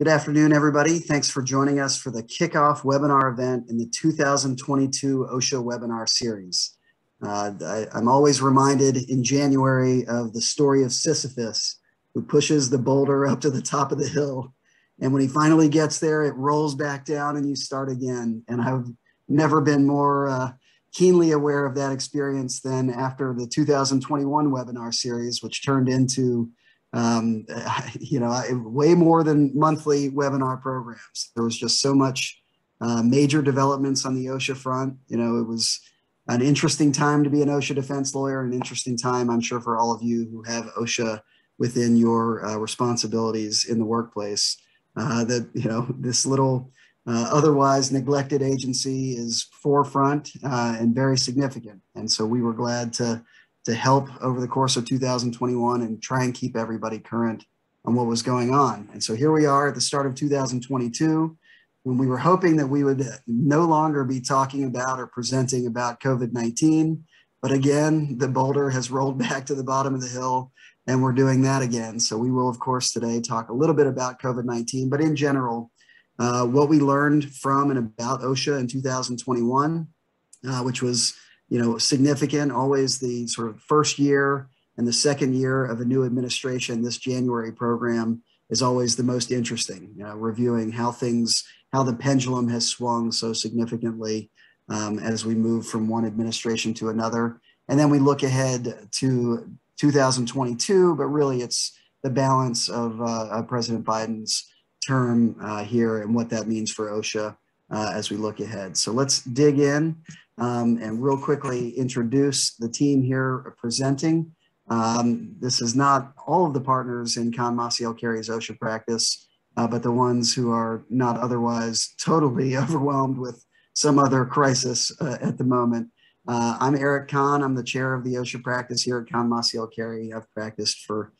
Good afternoon, everybody. Thanks for joining us for the kickoff webinar event in the 2022 OSHA webinar series. Uh, I, am always reminded in January of the story of Sisyphus, who pushes the boulder up to the top of the hill. And when he finally gets there, it rolls back down and you start again. And I've never been more uh, keenly aware of that experience than after the 2021 webinar series, which turned into um, you know, way more than monthly webinar programs. There was just so much uh, major developments on the OSHA front. You know, it was an interesting time to be an OSHA defense lawyer, an interesting time, I'm sure, for all of you who have OSHA within your uh, responsibilities in the workplace. Uh, that, you know, this little uh, otherwise neglected agency is forefront uh, and very significant. And so we were glad to to help over the course of 2021 and try and keep everybody current on what was going on. And so here we are at the start of 2022 when we were hoping that we would no longer be talking about or presenting about COVID 19. But again, the boulder has rolled back to the bottom of the hill and we're doing that again. So we will, of course, today talk a little bit about COVID 19, but in general, uh, what we learned from and about OSHA in 2021, uh, which was you know, significant, always the sort of first year and the second year of a new administration. This January program is always the most interesting, you know, reviewing how things, how the pendulum has swung so significantly um, as we move from one administration to another. And then we look ahead to 2022, but really it's the balance of, uh, President Biden's term uh, here and what that means for OSHA uh, as we look ahead. So let's dig in um, and real quickly introduce the team here presenting. Um, this is not all of the partners in Conn Maciel Carey's OSHA practice, uh, but the ones who are not otherwise totally overwhelmed with some other crisis uh, at the moment. Uh, I'm Eric Conn. I'm the chair of the OSHA practice here at Conn Maciel Carey. I've practiced for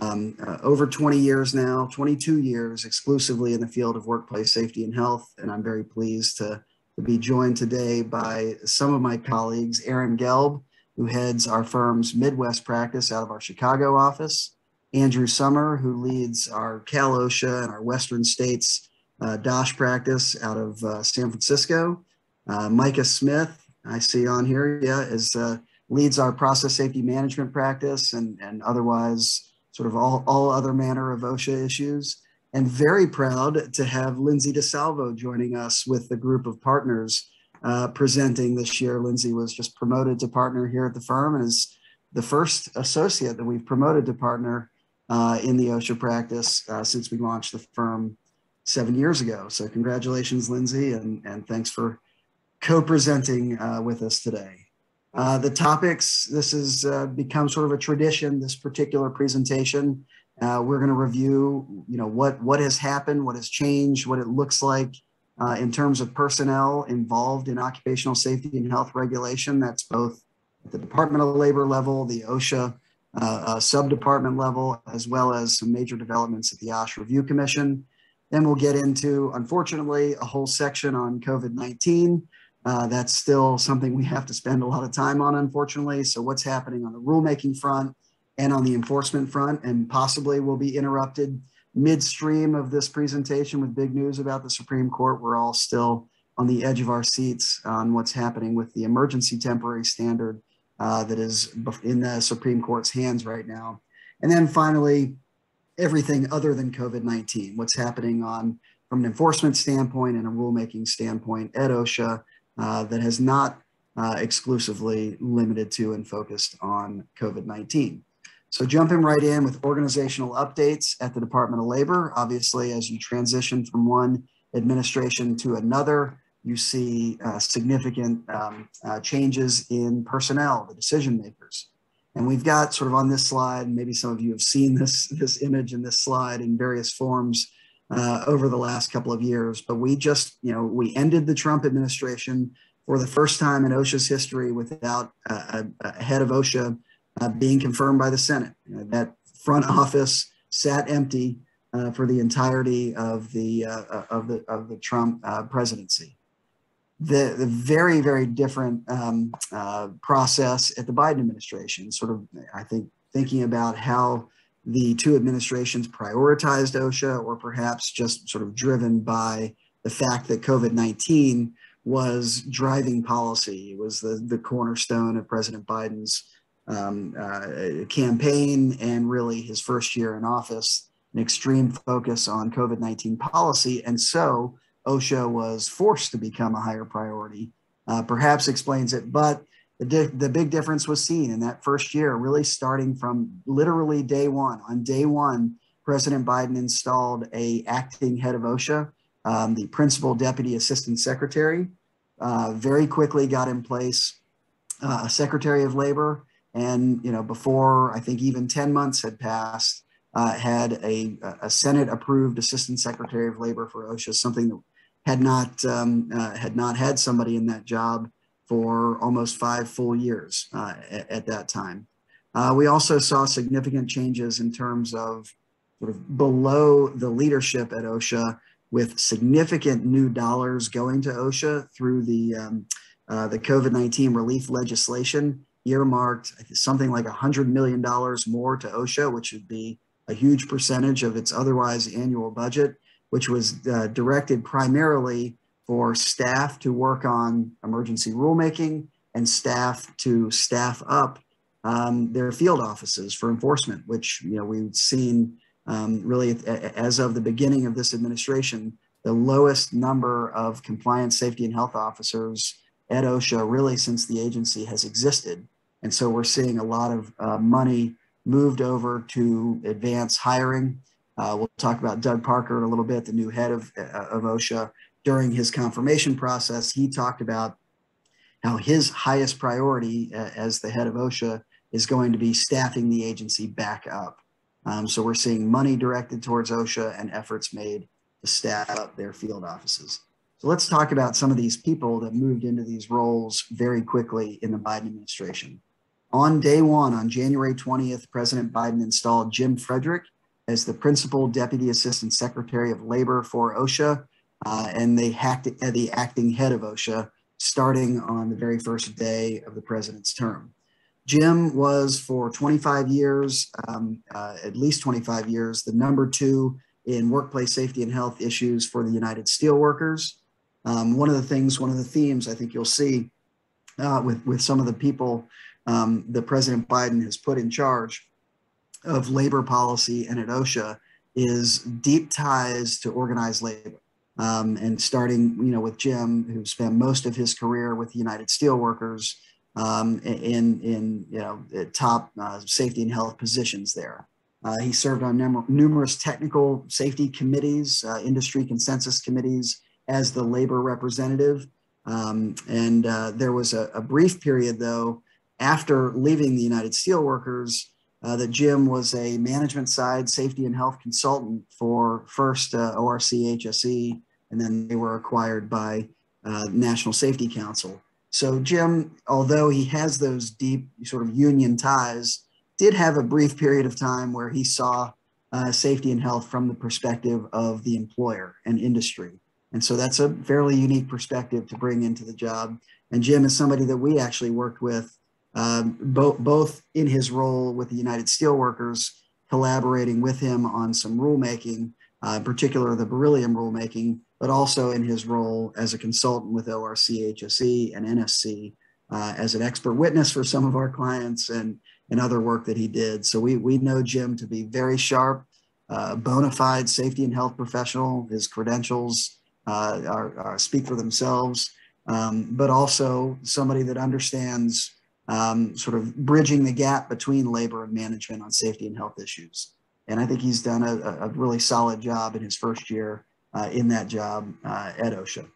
um, uh, over 20 years now, 22 years exclusively in the field of workplace safety and health. And I'm very pleased to to be joined today by some of my colleagues, Aaron Gelb, who heads our firm's Midwest practice out of our Chicago office, Andrew Sommer, who leads our Cal OSHA and our Western States uh, DOSH practice out of uh, San Francisco, uh, Micah Smith, I see on here, yeah, is uh, leads our process safety management practice and, and otherwise sort of all, all other manner of OSHA issues and very proud to have Lindsay DeSalvo joining us with the group of partners uh, presenting this year. Lindsay was just promoted to partner here at the firm and is the first associate that we've promoted to partner uh, in the OSHA practice uh, since we launched the firm seven years ago. So congratulations, Lindsay, and, and thanks for co-presenting uh, with us today. Uh, the topics, this has uh, become sort of a tradition, this particular presentation. Uh, we're going to review, you know, what what has happened, what has changed, what it looks like uh, in terms of personnel involved in occupational safety and health regulation. That's both at the Department of Labor level, the OSHA uh, sub-department level, as well as some major developments at the OSH Review Commission. Then we'll get into, unfortunately, a whole section on COVID-19. Uh, that's still something we have to spend a lot of time on, unfortunately. So what's happening on the rulemaking front, and on the enforcement front, and possibly will be interrupted midstream of this presentation with big news about the Supreme Court. We're all still on the edge of our seats on what's happening with the emergency temporary standard uh, that is in the Supreme Court's hands right now. And then finally, everything other than COVID-19, what's happening on from an enforcement standpoint and a rulemaking standpoint at OSHA uh, that has not uh, exclusively limited to and focused on COVID-19. So jumping right in with organizational updates at the Department of Labor. Obviously, as you transition from one administration to another, you see uh, significant um, uh, changes in personnel, the decision makers. And we've got sort of on this slide, maybe some of you have seen this, this image and this slide in various forms uh, over the last couple of years, but we just, you know, we ended the Trump administration for the first time in OSHA's history without a, head of OSHA uh, being confirmed by the Senate. Uh, that front office sat empty uh, for the entirety of the uh, of the of the Trump uh, presidency. The, the, very very different um, process at the Biden administration. Sort of, I think, thinking about how the two administrations prioritized OSHA or perhaps just sort of driven by the fact that COVID 19 was driving policy. It was the, the cornerstone of President Biden's um, uh, campaign and really his first year in office, an extreme focus on COVID 19 policy. And so OSHA was forced to become a higher priority. Uh, perhaps explains it, but the, di- the big difference was seen in that first year, really starting from literally day one. On day one, President Biden installed a acting head of OSHA, um, the principal deputy assistant secretary, uh, very quickly got in place uh, a secretary of labor, and you know before I think even ten months had passed, uh, had a, a Senate approved assistant secretary of labor for OSHA, something that had not um, uh, had not had somebody in that job for almost five full years uh, at, at, that time. Uh, we also saw significant changes in terms of sort of below the leadership at OSHA with significant new dollars going to OSHA through the, um, uh, the COVID-19 relief legislation earmarked something like $100 million more to OSHA, which would be a huge percentage of its otherwise annual budget, which was uh, directed primarily for staff to work on emergency rulemaking and staff to staff up um, their field offices for enforcement, which you know we've seen um, really as of the beginning of this administration, the lowest number of compliance, safety, and health officers at OSHA really since the agency has existed. And so we're seeing a lot of uh, money moved over to advance hiring. Uh, we'll talk about Doug Parker in a little bit, the new head of, uh, of OSHA during his confirmation process, he talked about how his highest priority uh, as the head of OSHA is going to be staffing the agency back up. Um, so we're seeing money directed towards OSHA and efforts made to staff up their field offices. So let's talk about some of these people that moved into these roles very quickly in the Biden administration. On day one, on January 20th, President Biden installed Jim Frederick as the principal deputy assistant secretary of labor for OSHA uh, and they hacked uh, the acting head of OSHA starting on the very first day of the president's term. Jim was for 25 years, um, uh, at least 25 years, the number two in workplace safety and health issues for the United Steelworkers. Um, one of the things, one of the themes I think you'll see uh, with, with some of the people um, that President Biden has put in charge of labor policy and at OSHA is deep ties to organized labor. Um, and starting, you know, with Jim, who spent most of his career with United Steelworkers um, in, in, you know, top uh, safety and health positions there. Uh, he served on num- numerous technical safety committees, uh, industry consensus committees as the labor representative. Um, and uh, there was a, a, brief period, though, after leaving the United Steelworkers, uh, that Jim was a management side safety and health consultant for first uh, ORC HSE, and then they were acquired by uh, National Safety Council. So Jim, although he has those deep sort of union ties, did have a brief period of time where he saw uh, safety and health from the perspective of the employer and industry. And so that's a fairly unique perspective to bring into the job. And Jim is somebody that we actually worked with um, both, both in his role with the United Steelworkers, collaborating with him on some rulemaking, uh, in particular the beryllium rulemaking, but also in his role as a consultant with ORC, HSE, and NSC uh, as an expert witness for some of our clients and, and other work that he did. So we, we know Jim to be very sharp, uh, bona fide safety and health professional. His credentials uh, are, are, speak for themselves, um, but also somebody that understands um, sort of bridging the gap between labor and management on safety and health issues. And I think he's done a, a really solid job in his first year uh, in that job uh, at OSHA.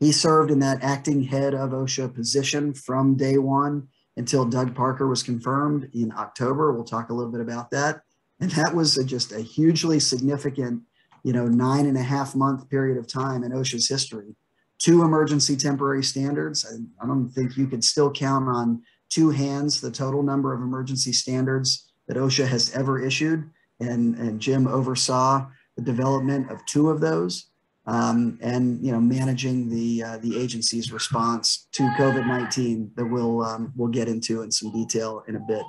He served in that acting head of OSHA position from day one until Doug Parker was confirmed in October. We'll talk a little bit about that. And that was a, just a hugely significant, you know, nine and a half month period of time in OSHA's history two emergency temporary standards. I, I, don't think you could still count on two hands the total number of emergency standards that OSHA has ever issued. And, and Jim oversaw the development of two of those um, and you know managing the uh, the agency's response to COVID-19 that we'll um, we'll get into in some detail in a bit.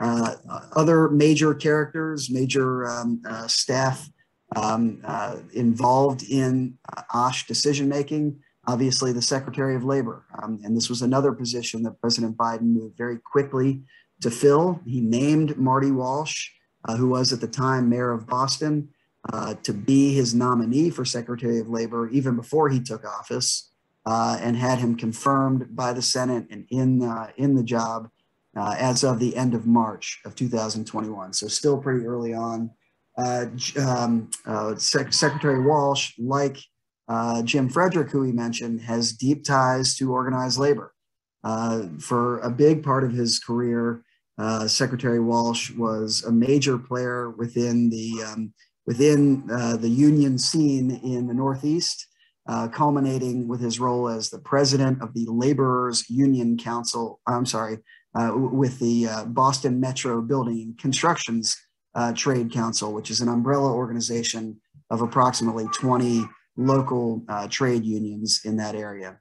Uh, other major characters, major um, uh, staff um, uh, involved in uh, OSH decision making, obviously the Secretary of Labor. Um, and this was another position that President Biden moved very quickly to fill. He named Marty Walsh, uh, who was at the time mayor of Boston, uh, to be his nominee for Secretary of Labor even before he took office, uh, and had him confirmed by the Senate and in uh, in the job uh, as of the end of March of 2021. So still pretty early on. Uh, um, Sec- Secretary Walsh, like Jim Frederick, who he mentioned, has deep ties to organized labor. for a big part of his career, Secretary Walsh was a major player within the um, within uh, the union scene in the Northeast, uh, culminating with his role as the president of the Laborers Union Council, I'm sorry, uh, with the uh, Boston Metro Building Constructions uh, Trade Council, which is an umbrella organization of approximately 20 local uh, trade unions in that area.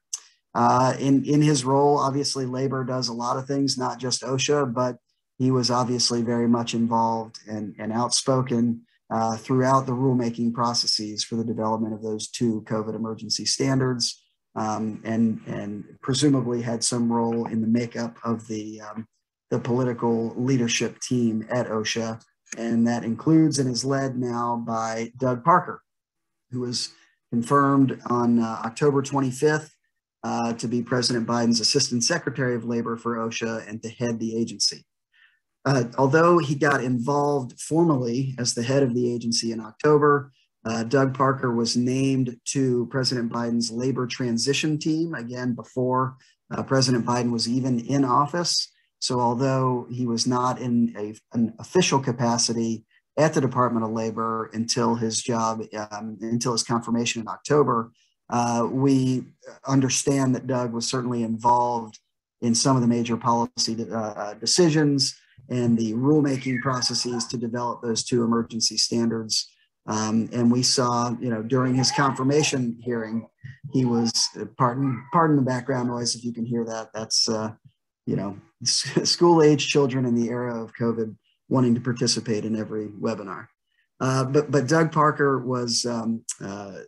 in, in his role, obviously, labor does a lot of things, not just OSHA, but he was obviously very much involved and, and outspoken uh, throughout the rulemaking processes for the development of those two COVID emergency standards, um, and and presumably had some role in the makeup of the um, the political leadership team at OSHA, and that includes and is led now by Doug Parker, who was confirmed on uh, October 25th uh, to be President Biden's Assistant Secretary of Labor for OSHA and to head the agency. Uh, although he got involved formally as the head of the agency in October, uh, Doug Parker was named to President Biden's labor transition team again before uh, President Biden was even in office. So, although he was not in a, an official capacity at the Department of Labor until his job, um, until his confirmation in October, uh, we understand that Doug was certainly involved in some of the major policy uh, uh, decisions and the rulemaking processes to develop those two emergency standards. Um, and we saw, you know, during his confirmation hearing, he was, pardon, pardon the background noise if you can hear that. That's, uh, you know, school age children in the era of COVID wanting to participate in every webinar. Uh, but, but Doug Parker was um, uh,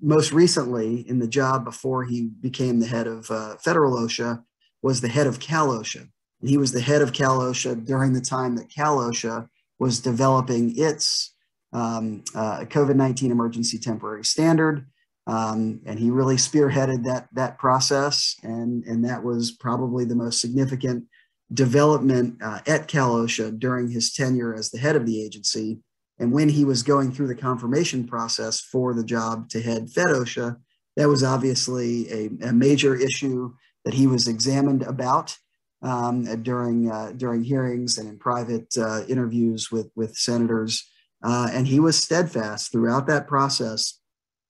most recently in the job before he became the head of uh, federal OSHA was the head of Cal OSHA. He was the head of Cal OSHA during the time that Cal OSHA was developing its um, uh, COVID-19 emergency temporary standard. Um, and he really spearheaded that, that process. And, and that was probably the most significant development uh, at Cal OSHA during his tenure as the head of the agency. And when he was going through the confirmation process for the job to head Fed OSHA, that was obviously a, a major issue that he was examined about um, during uh, during hearings and in private uh, interviews with with senators, uh, and he was steadfast throughout that process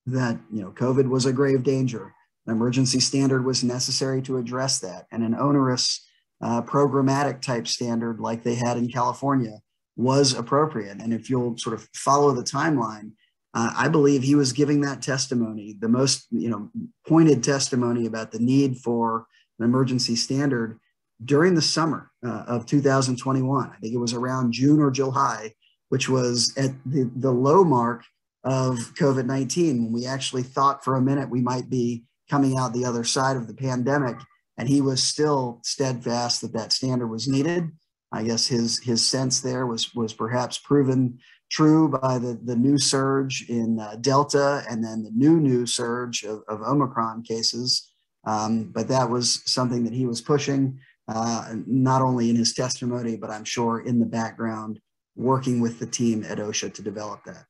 that you know COVID was a grave danger. An emergency standard was necessary to address that, and an onerous uh, programmatic type standard like they had in California was appropriate. And if you'll sort of follow the timeline, uh, I believe he was giving that testimony, the most you know pointed testimony about the need for an emergency standard during the summer uh, of 2021. I think it was around June or July, which was at the, the low mark of COVID 19 when we actually thought for a minute we might be coming out the other side of the pandemic. And he was still steadfast that that standard was needed. I guess his, his sense there was, was perhaps proven true by the, the new surge in uh, Delta and then the new, new surge of, of Omicron cases. Um, but that was something that he was pushing uh, not only in his testimony, but I'm sure in the background, working with the team at OSHA to develop that.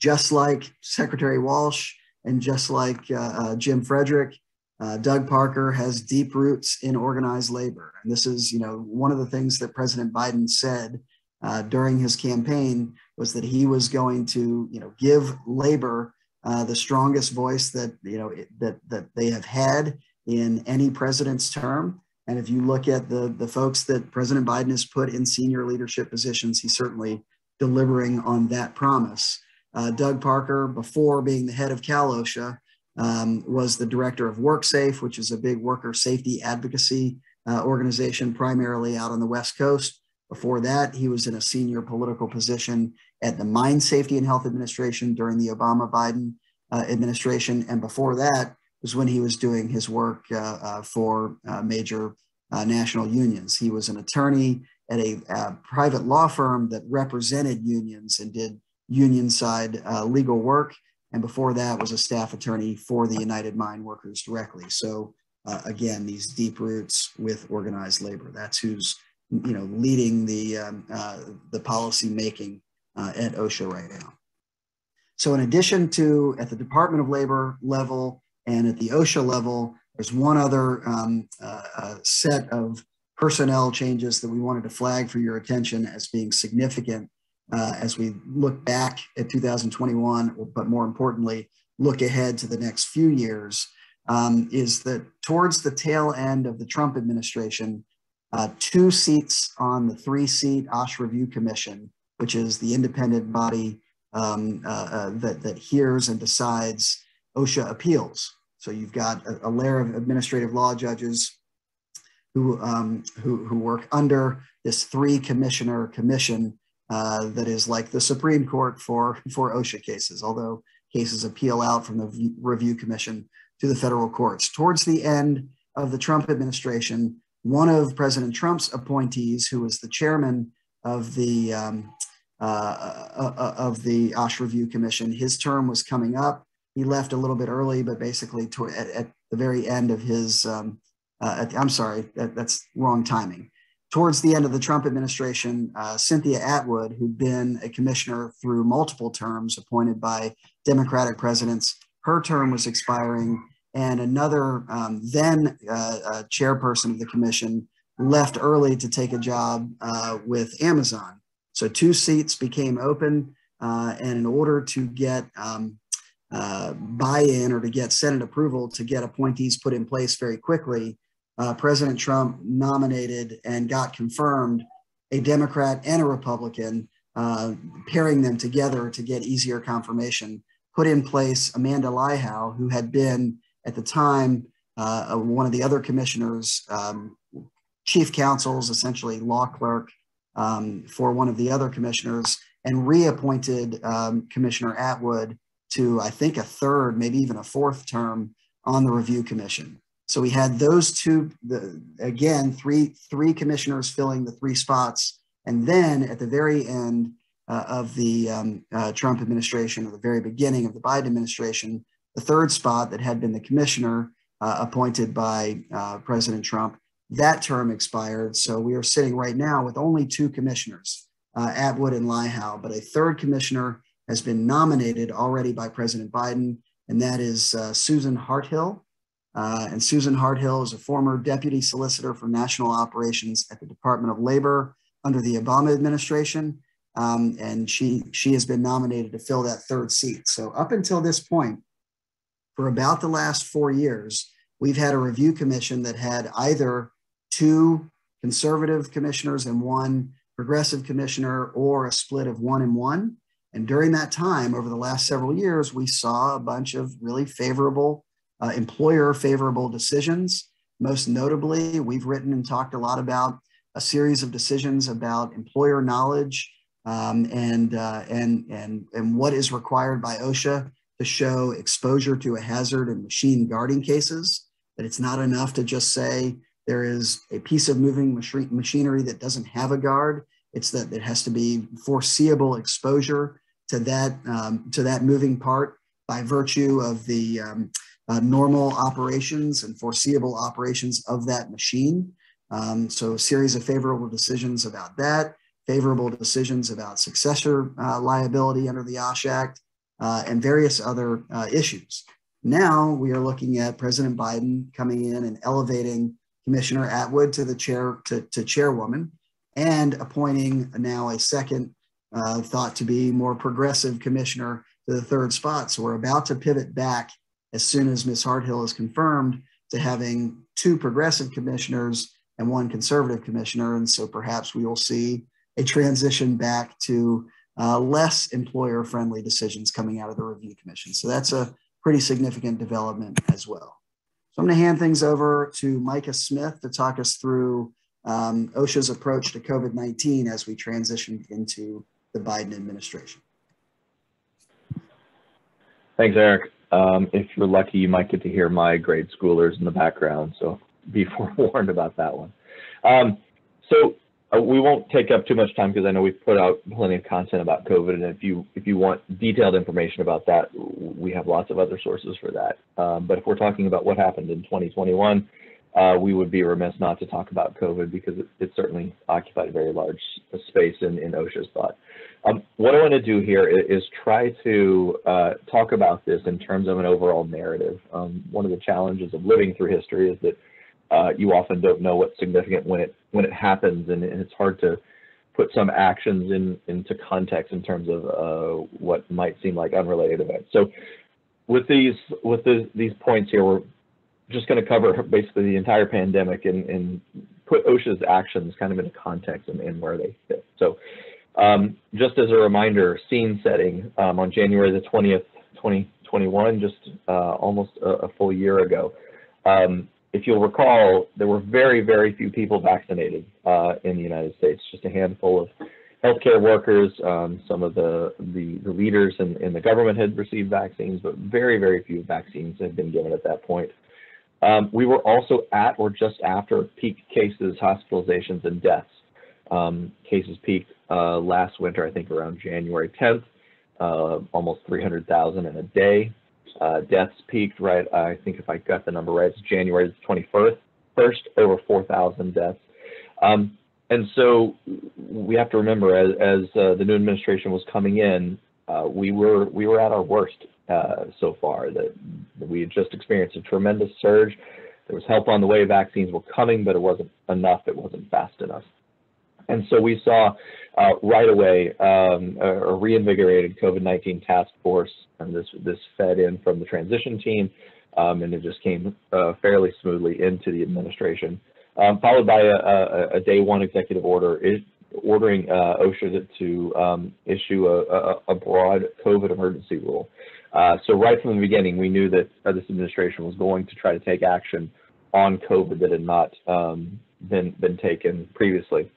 Just like Secretary Walsh and just like uh, uh, Jim Frederick, uh, Doug Parker has deep roots in organized labor. And this is, you know, one of the things that President Biden said uh, during his campaign was that he was going to, you know, give labor uh, the strongest voice that, you know, that, that they have had in any president's term and if you look at the, the folks that President Biden has put in senior leadership positions, he's certainly delivering on that promise. Uh, Doug Parker, before being the head of Cal OSHA, um, was the director of WorkSafe, which is a big worker safety advocacy uh, organization, primarily out on the West Coast. Before that, he was in a senior political position at the Mine Safety and Health Administration during the Obama Biden uh, administration. And before that was when he was doing his work uh, uh, for uh, major national unions. He was an attorney at a private law firm that represented unions and did union side legal work. And before that was a staff attorney for the United Mine Workers directly. So uh, again, these deep roots with organized labor. That's who's you know leading the um, uh, the policy making uh, at OSHA right now. So in addition to at the Department of Labor level and at the OSHA level, there's one other um, uh, uh, set of personnel changes that we wanted to flag for your attention as being significant uh, as we look back at 2021, but more importantly, look ahead to the next few years um, is that towards the tail end of the Trump administration, uh, two seats on the three seat OSH Review Commission, which is the independent body um, uh, uh, that, that hears and decides OSHA appeals. So you've got a, a layer of administrative law judges who, um, who, who work under this three commissioner commission uh, that is like the Supreme Court for, for OSHA cases, although cases appeal out from the review commission to the federal courts. Towards the end of the Trump administration, one of President Trump's appointees, who was the chairman of the um, uh, uh, uh of the OSH Review Commission, his term was coming up. He left a little bit early, but basically to, at, at, the very end of his, um, uh, I'm sorry, that, that's wrong timing. Towards the end of the Trump administration, uh, Cynthia Atwood, who'd been a commissioner through multiple terms appointed by Democratic presidents, her term was expiring and another um, then uh, uh, chairperson of the commission left early to take a job uh, with Amazon. So two seats became open, uh, and in order to get um, uh, buy-in or to get Senate approval to get appointees put in place very quickly, uh, President Trump nominated and got confirmed a Democrat and a Republican, pairing them together to get easier confirmation. Put in place Amanda Laihow, who had been at the time, uh, uh, one of the other commissioners, um, chief counsels, essentially law clerk um, for one of the other commissioners, and reappointed um, Commissioner Atwood to, I think, a third, maybe even a fourth term on the review commission. So we had those two, the, again, three, three commissioners filling the three spots. And then at the very end uh, of the um, uh, Trump administration, or the very beginning of the Biden administration, the third spot that had been the commissioner uh, appointed by uh, President Trump, that term expired. So we are sitting right now with only two commissioners, uh, Atwood and Laihow, but a third commissioner has been nominated already by President Biden, and that is uh, Susan Harthill. Uh, and Susan Harthill is a former deputy solicitor for national operations at the Department of Labor under the Obama administration. Um, and she, she has been nominated to fill that third seat. So up until this point, for about the last four years, we've had a review commission that had either two conservative commissioners and one progressive commissioner or a split of one and one. And during that time, over the last several years, we saw a bunch of really favorable, uh, employer favorable decisions. Most notably, we've written and talked a lot about a series of decisions about employer knowledge um, and, uh, and, and, and what is required by OSHA to show exposure to a hazard in machine guarding cases, that it's not enough to just say there is a piece of moving machinery that doesn't have a guard. It's that it has to be foreseeable exposure to that, um, to that moving part by virtue of the um, uh, normal operations and foreseeable operations of that machine. Um, so a series of favorable decisions about that, favorable decisions about successor uh, liability under the OSH Act, uh, and various other uh, issues. Now we are looking at President Biden coming in and elevating Commissioner Atwood to the chair to, to chairwoman and appointing now a second uh, thought to be more progressive commissioner to the third spot. So we're about to pivot back as soon as Ms. Harthill is confirmed to having two progressive commissioners and one conservative commissioner. And so perhaps we will see a transition back to uh, less employer friendly decisions coming out of the review commission. So that's a pretty significant development as well. So I'm going to hand things over to Micah Smith to talk us through um, OSHA's approach to COVID-19 as we transition into the Biden administration. Thanks, Eric. Um, if you're lucky, you might get to hear my grade schoolers in the background, so be forewarned about that one. Um, so uh, we won't take up too much time because I know we've put out plenty of content about COVID, and if you if you want detailed information about that, we have lots of other sources for that. Um, but if we're talking about what happened in 2021, uh, we would be remiss not to talk about COVID because it, it certainly occupied a very large space in, in OSHA's thought. Um, what I want to do here is, is try to uh, talk about this in terms of an overall narrative. Um, one of the challenges of living through history is that uh, you often don't know what's significant when it when it happens, and, and it's hard to put some actions in into context in terms of uh, what might seem like unrelated events. So with these with the, these points here, we're just going to cover basically the entire pandemic and, and put OSHA's actions kind of into context and, and where they fit. So um, just as a reminder, scene setting um, on January the 20th, 2021, just uh, almost a, a, full year ago. Um, if you'll recall, there were very, very few people vaccinated uh, in the United States, just a handful of healthcare workers, um, some of the, the, the leaders in, in, the government had received vaccines, but very, very few vaccines had been given at that point. Um, we were also at or just after peak cases, hospitalizations, and deaths. Um, cases peaked uh, last winter, I think around January 10th, uh, almost 300,000 in a day. Uh, deaths peaked right, I think if I got the number right, it's January 21st, first over 4,000 deaths. Um, and so we have to remember as, as uh, the new administration was coming in, uh, we were we were at our worst uh, so far. That we had just experienced a tremendous surge. There was help on the way. Vaccines were coming, but it wasn't enough. It wasn't fast enough. And so we saw uh, right away um, a, a, reinvigorated COVID-19 task force, and this this fed in from the transition team, um, and it just came uh, fairly smoothly into the administration, um, followed by a, a, a, day one executive order ordering uh, OSHA to um, issue a, broad COVID emergency rule. Uh, so right from the beginning, we knew that uh, this administration was going to try to take action on COVID that had not um, been been taken previously.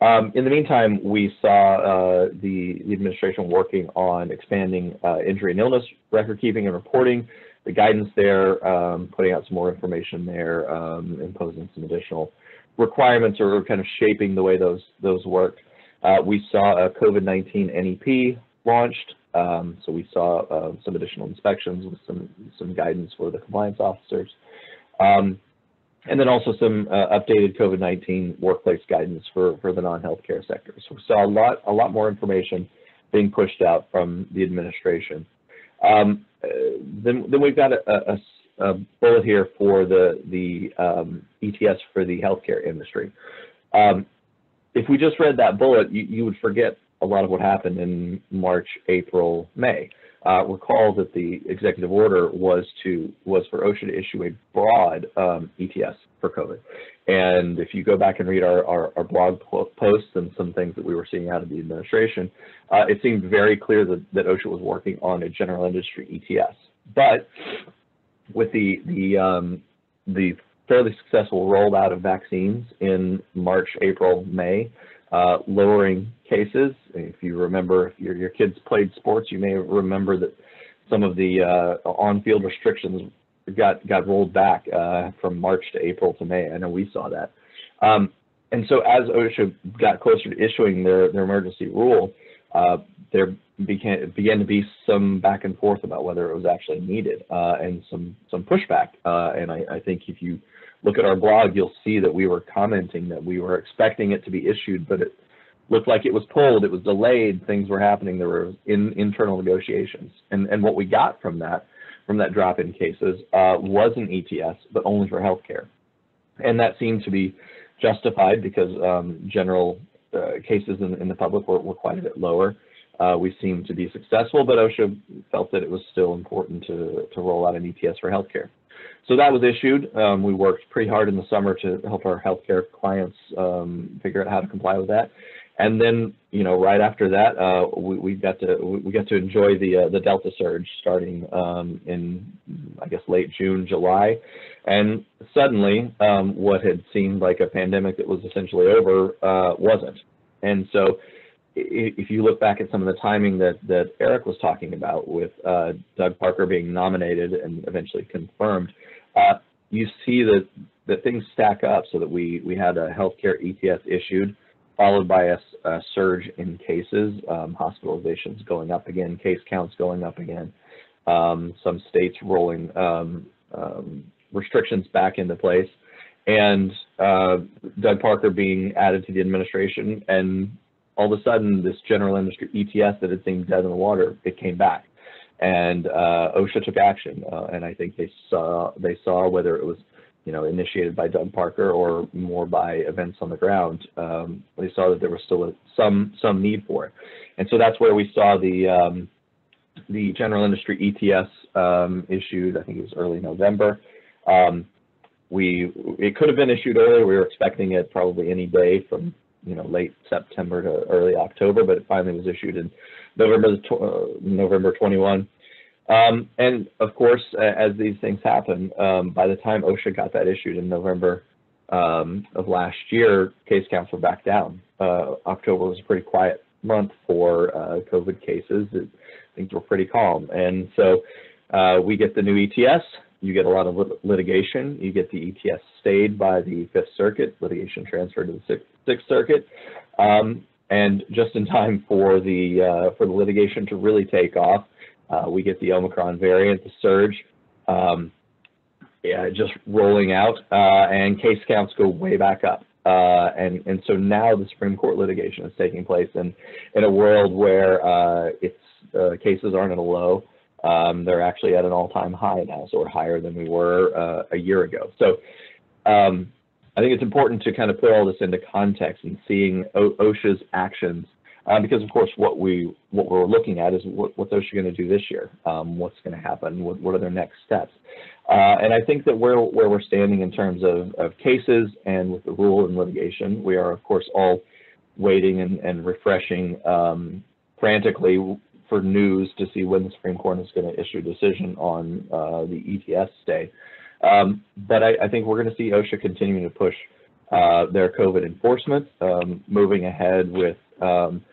Um, in the meantime, we saw uh, the, the, administration working on expanding uh, injury and illness record keeping and reporting, the guidance there, um, putting out some more information there, um, imposing some additional requirements or kind of shaping the way those those work. Uh, we saw a COVID-19 NEP launched, um, so we saw uh, some additional inspections with some some guidance for the compliance officers, um, and then also some uh, updated COVID-19 workplace guidance for for the non-healthcare sector. So we saw a lot a lot more information being pushed out from the administration. Um, uh, then, then we've got a, a, a bullet here for the, the um, ETS for the healthcare industry. Um, if we just read that bullet, you, you, would forget a lot of what happened in March, April, May. Uh, recall that the executive order was to was for OSHA to issue a broad um, ETS for COVID. And if you go back and read our, our, our, blog posts and some things that we were seeing out of the administration, uh, it seemed very clear that, that OSHA was working on a general industry ETS. But with the the um, the fairly successful rollout of vaccines in March, April, May, uh, lowering cases. If you remember, if your, your kids played sports, you may remember that some of the uh, on-field restrictions got got rolled back uh, from March to April to May. I know we saw that. Um, and so as OSHA got closer to issuing their, their emergency rule, uh, there began, began to be some back and forth about whether it was actually needed uh, and some, some pushback. Uh, and I, I, think if you look at our blog, you'll see that we were commenting that we were expecting it to be issued, but it looked like it was pulled, it was delayed, things were happening, there were in, internal negotiations. And, and what we got from that, from that drop in cases, uh, was an ETS, but only for healthcare. And that seemed to be justified because um, general uh, cases in, in, the public were, were, quite a bit lower. Uh, we seemed to be successful, but OSHA felt that it was still important to, to roll out an ETS for healthcare. So that was issued. Um, we worked pretty hard in the summer to help our healthcare clients um, figure out how to comply with that. And then, you know, right after that, uh, we, we got to we got to enjoy the uh, the Delta surge starting um, in I guess late June, July, and suddenly um, what had seemed like a pandemic that was essentially over uh, wasn't. And so, if you look back at some of the timing that that Eric was talking about with uh, Doug Parker being nominated and eventually confirmed, uh, you see that that things stack up so that we we had a healthcare ETS issued followed by a, a surge in cases, um, hospitalizations going up again, case counts going up again, um, some states rolling um, um restrictions back into place, and uh, Doug Parker being added to the administration, and all of a sudden this general industry ETS that had seemed dead in the water, it came back. And uh, OSHA took action, uh, and I think they saw they saw whether it was you know, initiated by Doug Parker or more by events on the ground, um, we saw that there was still a, some some need for it, and so that's where we saw the um, the general industry ETS um, issued. I think it was early November. Um, we it could have been issued earlier. We were expecting it probably any day from you know late September to early October, but it finally was issued in November uh, November 21. Um, and of course, as these things happen, um, by the time OSHA got that issued in November um, of last year, case counts were back down. Uh, October was a pretty quiet month for uh, COVID cases. It, things were pretty calm. And so uh, we get the new ETS. You get a lot of lit litigation. You get the ETS stayed by the Fifth Circuit, litigation transferred to the Sixth, Sixth Circuit. Um, and just in time for the uh, for the litigation to really take off, uh, we get the Omicron variant, the surge, um, yeah, just rolling out, uh, and case counts go way back up. Uh, and, and so now the Supreme Court litigation is taking place in, in a world where uh, it's, uh, cases aren't at a low. Um, they're actually at an all-time high now, so we're higher than we were uh, a year ago. So um, I think it's important to kind of put all this into context and seeing o OSHA's actions um, because of course what we what we're looking at is what, what's OSHA going to do this year, um, what's going to happen, what, what are their next steps, uh, and I think that where where we're standing in terms of, of cases and with the rule and litigation, we are of course all waiting and, and refreshing um, frantically for news to see when the Supreme Court is going to issue a decision on uh, the ETS stay. Um, but I, I, think we're going to see OSHA continuing to push uh, their COVID enforcement, um, moving ahead with um,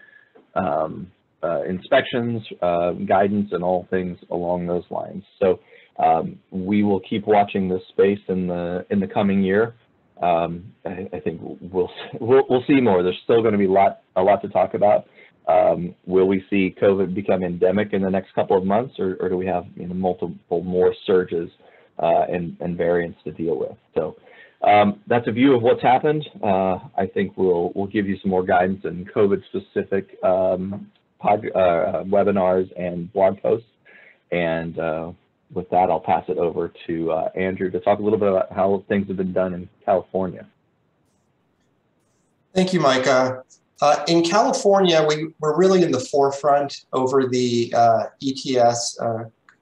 um, uh, inspections, uh, guidance, and all things along those lines. So um, we will keep watching this space in the in the coming year. Um, I, I, think we'll, we'll we'll see more. There's still going to be a lot a lot to talk about. Um, will we see COVID become endemic in the next couple of months, or, or do we have you know, multiple more surges uh, and, and variants to deal with? So um, that's a view of what's happened. Uh, I think we'll we'll give you some more guidance in COVID-specific um, pod, uh, webinars and blog posts. And uh, with that, I'll pass it over to uh, Andrew to talk a little bit about how things have been done in California. Thank you, Micah. Uh, in California, we, we're really in the forefront over the uh, ETS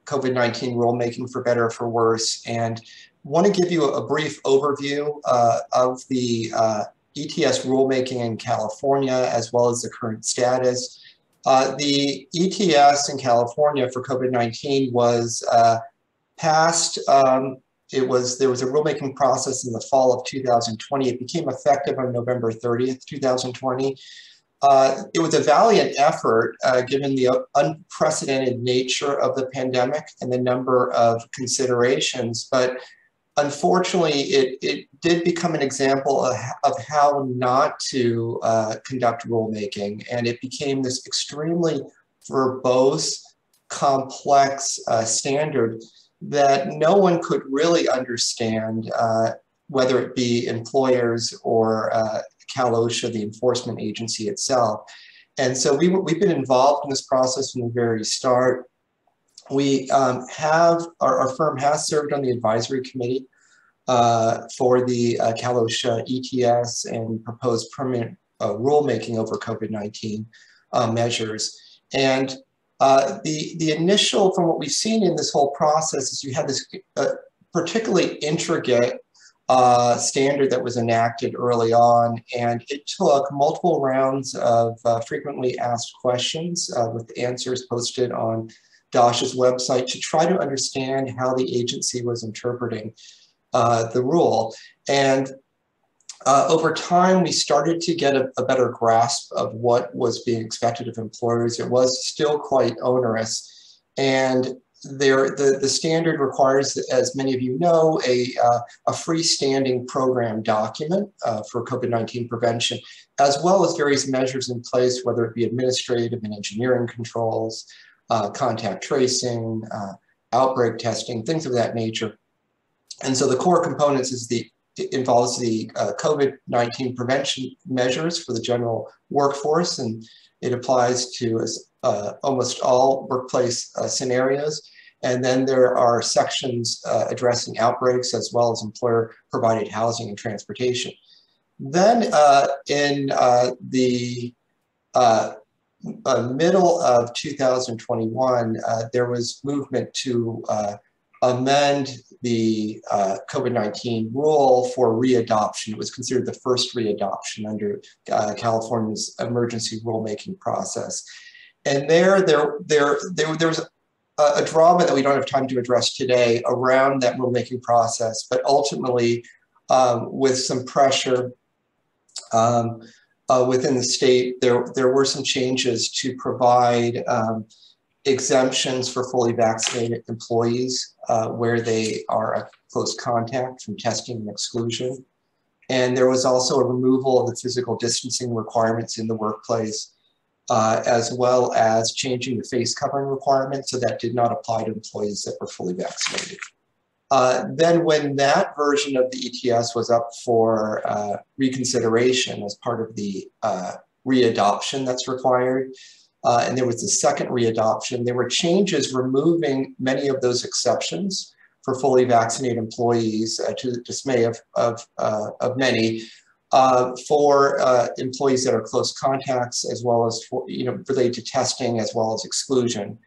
COVID-19 rulemaking for better or for worse. And want to give you a brief overview uh, of the uh, ETS rulemaking in California, as well as the current status. Uh, the ETS in California for COVID-19 was uh, passed, um, it was, there was a rulemaking process in the fall of 2020. It became effective on November 30th, 2020. Uh, it was a valiant effort uh, given the unprecedented nature of the pandemic and the number of considerations, but unfortunately, it, it did become an example of, of how not to uh, conduct rulemaking. And it became this extremely verbose, complex uh, standard that no one could really understand, uh, whether it be employers or uh, Cal OSHA, the enforcement agency itself. And so we, we've been involved in this process from the very start. We um, have, our, our, firm has served on the advisory committee uh, for the uh, ETS and proposed permanent uh, rulemaking over COVID-19 uh, measures. And uh, the, the initial, from what we've seen in this whole process, is you had this particularly intricate uh, standard that was enacted early on, and it took multiple rounds of uh, frequently asked questions uh, with answers posted on DOSH's website to try to understand how the agency was interpreting uh, the rule. And uh, over time, we started to get a, a, better grasp of what was being expected of employers. It was still quite onerous. And there, the, the standard requires, as many of you know, a, uh, a freestanding program document uh, for COVID-19 prevention, as well as various measures in place, whether it be administrative and engineering controls, uh, contact tracing, uh, outbreak testing, things of that nature. And so the core components is the involves the uh, COVID-19 prevention measures for the general workforce, and it applies to uh, almost all workplace uh, scenarios. And then there are sections uh, addressing outbreaks as well as employer-provided housing and transportation. Then in uh, middle of 2021, there was movement to amend the uh, COVID-19 rule for readoption. It was considered the first readoption under uh, California's emergency rulemaking process. And there, there, there, there, there was a, a drama that we don't have time to address today around that rulemaking process, but ultimately um, with some pressure um, uh, within the state, there, there were some changes to provide um, exemptions for fully vaccinated employees uh, where they are a close contact from testing and exclusion. And there was also a removal of the physical distancing requirements in the workplace, uh, as well as changing the face covering requirement so that did not apply to employees that were fully vaccinated. Uh, then when that version of the ETS was up for uh, reconsideration as part of the uh, readoption that's required, uh, and there was a second readoption. There were changes removing many of those exceptions for fully vaccinated employees uh, to the dismay of, of, of many. For employees that are close contacts, as well as for, you know, related to testing, as well as exclusion.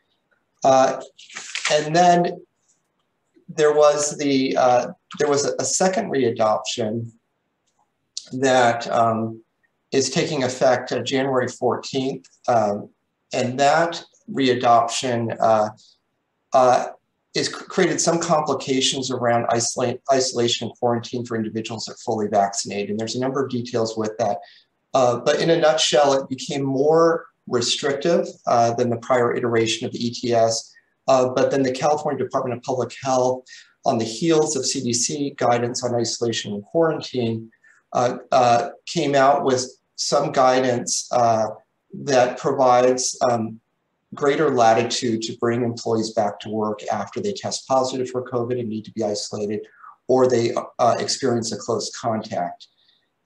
And then there was the there was a, second readoption that um, is taking effect January 14th. Um, and that readoption uh, uh, is created some complications around isolate, isolation and quarantine for individuals that fully vaccinated. And there's a number of details with that. Uh, but in a nutshell, it became more restrictive uh, than the prior iteration of the ETS. Uh, but then the California Department of Public Health, on the heels of CDC guidance on isolation and quarantine, uh, came out with some guidance that provides um, greater latitude to bring employees back to work after they test positive for COVID and need to be isolated or they uh, experience a close contact.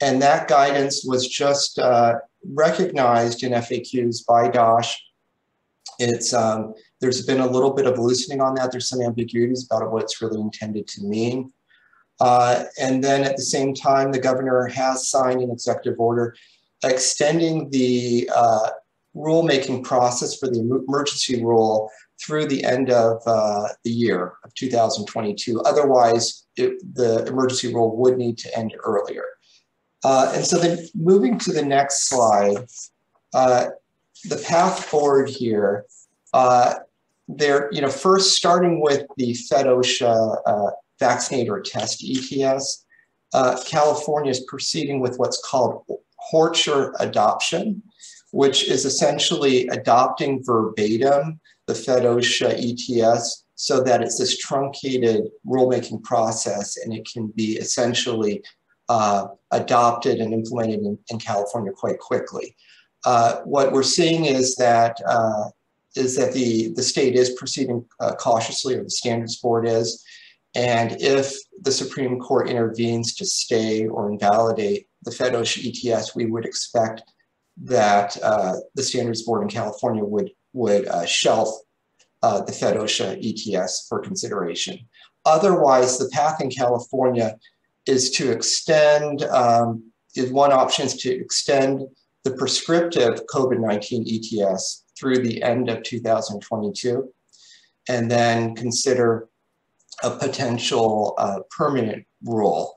And that guidance was just uh, recognized in FAQs by DOSH. It's, um, there's been a little bit of loosening on that. There's some ambiguities about what it's really intended to mean. Uh, and then at the same time, the governor has signed an executive order extending the uh, rulemaking process for the emergency rule through the end of uh, the year of 2022. Otherwise, it, the emergency rule would need to end earlier. Uh, and so then moving to the next slide, uh, the path forward here, uh, there, you know, first starting with the FedOSHA uh, vaccinate or test ETS, uh, California is proceeding with what's called Horcher adoption, which is essentially adopting verbatim the FedOSHA ETS so that it's this truncated rulemaking process and it can be essentially uh, adopted and implemented in, in California quite quickly. Uh, what we're seeing is that uh, is that the, the state is proceeding uh, cautiously, or the standards board is, and if the Supreme Court intervenes to stay or invalidate the FedOSHA ETS, we would expect that uh, the Standards Board in California would, would uh, shelf uh, the FedOSHA ETS for consideration. Otherwise, the path in California is to extend, um, is one option is to extend the prescriptive COVID-19 ETS through the end of 2022, and then consider a potential uh, permanent rule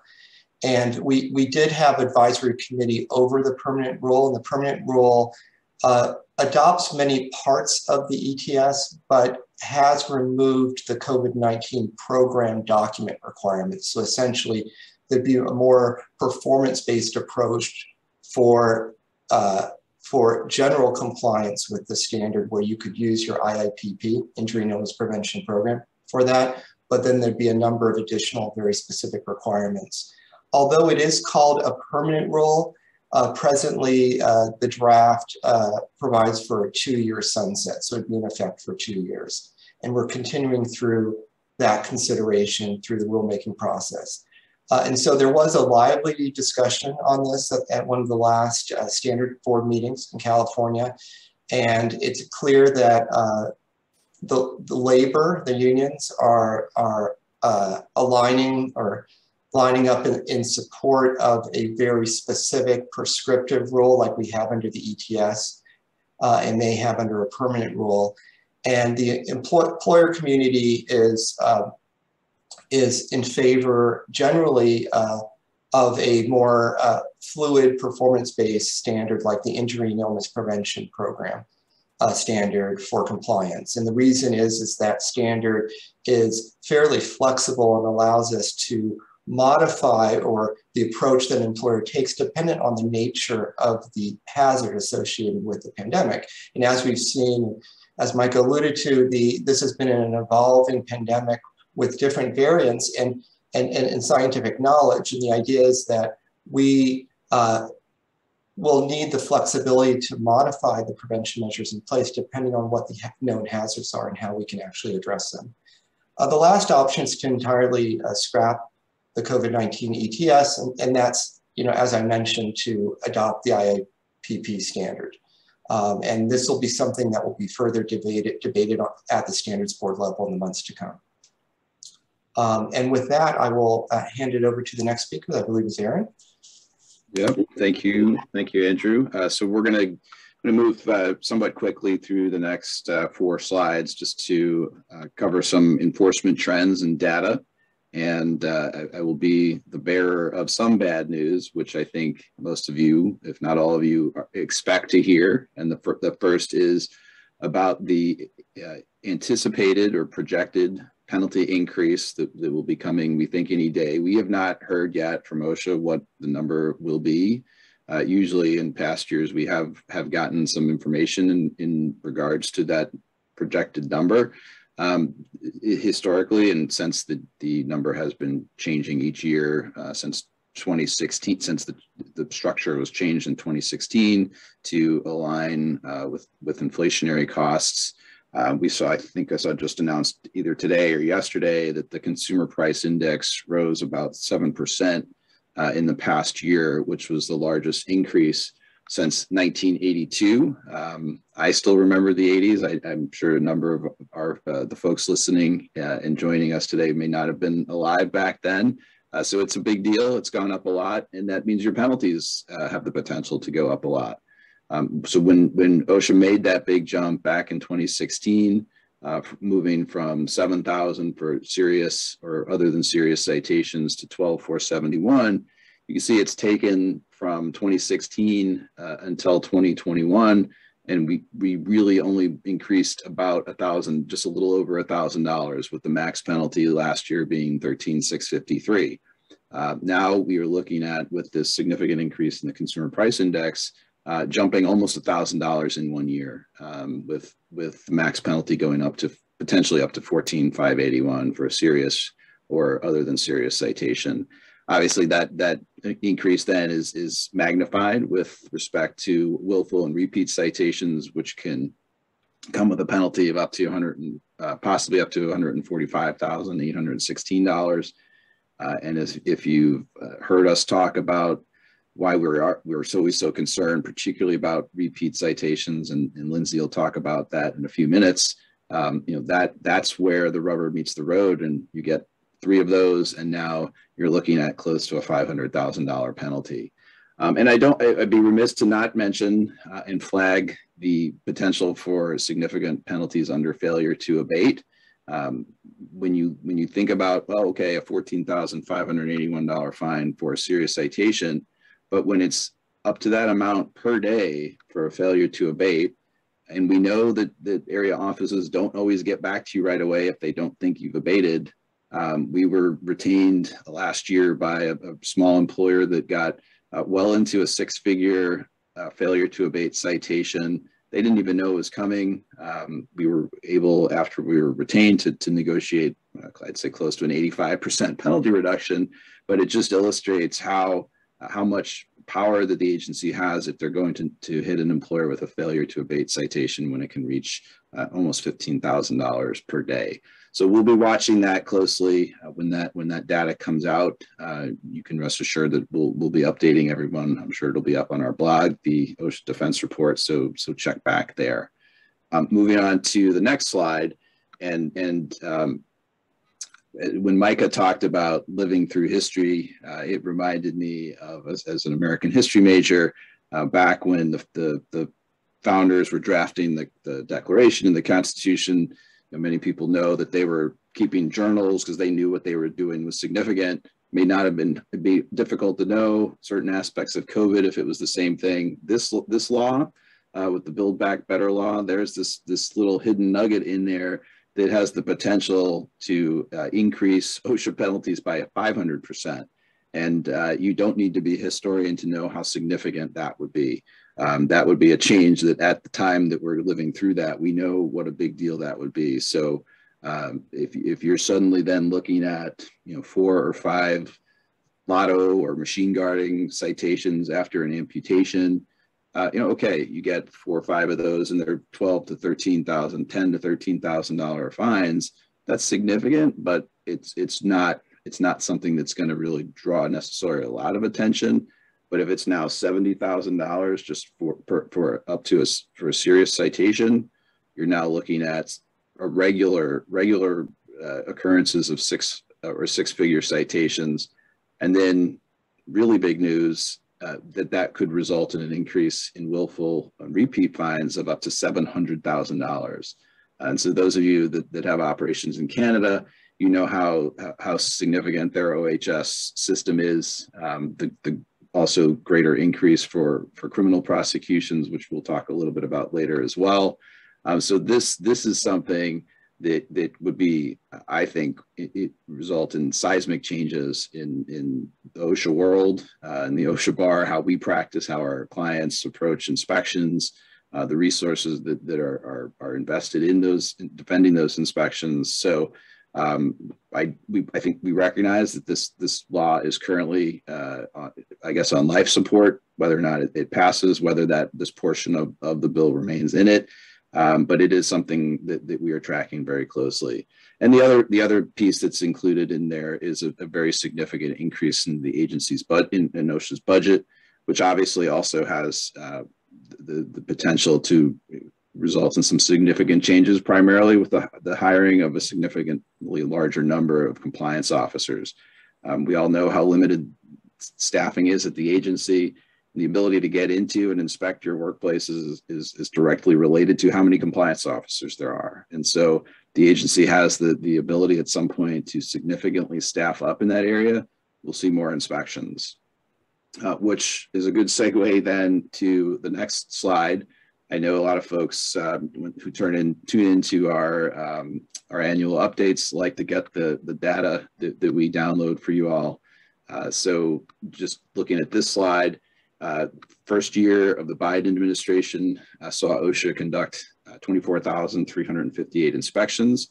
And we, we did have advisory committee over the permanent rule and the permanent rule uh, adopts many parts of the ETS, but has removed the COVID-19 program document requirements. So essentially, there'd be a more performance-based approach for, uh, for general compliance with the standard where you could use your IIPP, Injury and Illness Prevention Program, for that, but then there'd be a number of additional very specific requirements. Although it is called a permanent rule, uh, presently uh, the draft uh, provides for a two-year sunset, so it'd be in effect for two years. And we're continuing through that consideration through the rulemaking process. Uh, and so there was a lively discussion on this at, one of the last uh, standard board meetings in California. And it's clear that uh, the, the labor, the unions are, are uh, aligning or lining up in, in support of a very specific prescriptive rule like we have under the ETS uh, and they have under a permanent rule. And the employer community is, uh, is in favor generally uh, of a more uh, fluid performance-based standard like the Injury and Illness Prevention Program uh, standard for compliance. And the reason is, is that standard is fairly flexible and allows us to modify or the approach that an employer takes dependent on the nature of the hazard associated with the pandemic. And as we've seen, as Mike alluded to, the, this has been an evolving pandemic with different variants and, and, and, and scientific knowledge. And the idea is that we uh, will need the flexibility to modify the prevention measures in place depending on what the known hazards are and how we can actually address them. Uh, the last option is to entirely uh, scrap the COVID-19 ETS, and, and, that's, you know, as I mentioned, to adopt the IIPP standard. Um, and this will be something that will be further debated, debated at the standards board level in the months to come. Um, and with that, I will uh, hand it over to the next speaker, I believe is Aaron. Yep. Thank you. Thank you, Andrew. Uh, so we're going to move uh, somewhat quickly through the next uh, four slides just to uh, cover some enforcement trends and data. And uh, I, I, will be the bearer of some bad news, which I think most of you, if not all of you, expect to hear. And the, the first is about the anticipated or projected penalty increase that, that will be coming, we think, any day. We have not heard yet from OSHA what the number will be. Uh, usually in past years, we have, have gotten some information in, in regards to that projected number. Um, historically, and since the, the number has been changing each year uh, since 2016, since the, the structure was changed in 2016 to align uh, with, with inflationary costs, uh, we saw, I think I saw just announced either today or yesterday that the consumer price index rose about 7% uh, in the past year, which was the largest increase since 1982. Um, I still remember the 80s. I, am sure a number of our uh, the folks listening uh, and joining us today may not have been alive back then. Uh, so it's a big deal. It's gone up a lot, and that means your penalties uh, have the potential to go up a lot. Um, so when, when OSHA made that big jump back in 2016, uh, moving from 7,000 for serious or other than serious citations to 12,471, you can see it's taken from 2016 uh, until 2021, and we, we really only increased about a thousand, just a little over a thousand dollars, with the max penalty last year being 13,653. Uh, now we are looking at with this significant increase in the consumer price index, uh, jumping almost a thousand dollars in one year, um, with with max penalty going up to potentially up to fourteen five eighty one for a serious or other than serious citation. Obviously, that that increase then is is magnified with respect to willful and repeat citations, which can come with a penalty of up to 100 and uh, possibly up to 145,816 dollars. Uh, and as if you've uh, heard us talk about why we're we're so so concerned, particularly about repeat citations, and, and Lindsay will talk about that in a few minutes. Um, you know that that's where the rubber meets the road, and you get three of those, and now you're looking at close to a five hundred thousand dollar penalty. Um, and I don't, I'd be remiss to not mention uh, and flag the potential for significant penalties under failure to abate. Um, when you when you think about well, okay, a fourteen thousand five hundred eighty-one dollar fine for a serious citation, but when it's up to that amount per day for a failure to abate, and we know that the area offices don't always get back to you right away if they don't think you've abated. Um, we were retained last year by a, a small employer that got uh, well into a six-figure uh, failure to abate citation. They didn't even know it was coming. Um, we were able, after we were retained, to, to negotiate, uh, I'd say close to an 85% penalty reduction, but it just illustrates how, how much power that the agency has if they're going to, to hit an employer with a failure to abate citation when it can reach uh, almost $15,000 per day. So we'll be watching that closely uh, when that when that data comes out. Uh, you can rest assured that we'll we'll be updating everyone. I'm sure it'll be up on our blog, the OSHA Defense Report. So so check back there. Um, moving on to the next slide, and and um, when Micah talked about living through history, uh, it reminded me of as, as an American history major uh, back when the, the, the founders were drafting the, the Declaration and the Constitution know, many people know that they were keeping journals because they knew what they were doing was significant. May not have been be difficult to know certain aspects of COVID if it was the same thing. This this law uh, with the Build Back Better law, there's this this little hidden nugget in there that has the potential to uh, increase OSHA penalties by 500 percent. And uh, you don't need to be a historian to know how significant that would be um, that would be a change that at the time that we're living through that, we know what a big deal that would be. So um, if, if you're suddenly then looking at, you know, four or five LOTO or machine guarding citations after an amputation, uh, you know, okay, you get four or five of those and they're 12 to 13,000, 10 to $13,000 fines. That's significant, but it's, it's not, it's not something that's going to really draw necessarily a lot of attention. But if it's now seventy thousand dollars just for, for for up to a for a serious citation, you're now looking at a regular regular uh, occurrences of six or six figure citations, and then really big news uh, that that could result in an increase in willful repeat fines of up to seven hundred thousand dollars. And so those of you that, that have operations in Canada, you know how how significant their OHS system is. Um, the, the also greater increase for, for criminal prosecutions, which we'll talk a little bit about later as well. Um, so this, this is something that, that would be, I think, it, it result in seismic changes in, in the OSHA world, uh, in the OSHA bar, how we practice, how our clients approach inspections, uh, the resources that, that are, are, are invested in those, in defending those inspections. So um, I, we, I think we recognize that this, this law is currently, uh, I guess, on life support, whether or not it, it, passes, whether that this portion of, of the bill remains in it. Um, but it is something that, that we are tracking very closely. And the other the other piece that's included in there is a, a very significant increase in the agency's but in, in OSHA's budget, which obviously also has uh, the, the potential to result in some significant changes, primarily with the, the hiring of a significantly larger number of compliance officers. Um, we all know how limited staffing is at the agency. The ability to get into and inspect your workplaces is, is, is, directly related to how many compliance officers there are. And so the agency has the, the ability at some point to significantly staff up in that area. We'll see more inspections, uh, which is a good segue then to the next slide, I know a lot of folks um, who turn in tune into our um, our annual updates like to get the the data that, that we download for you all. Uh, so just looking at this slide, uh, first year of the Biden administration uh, saw OSHA conduct uh, 24,358 inspections,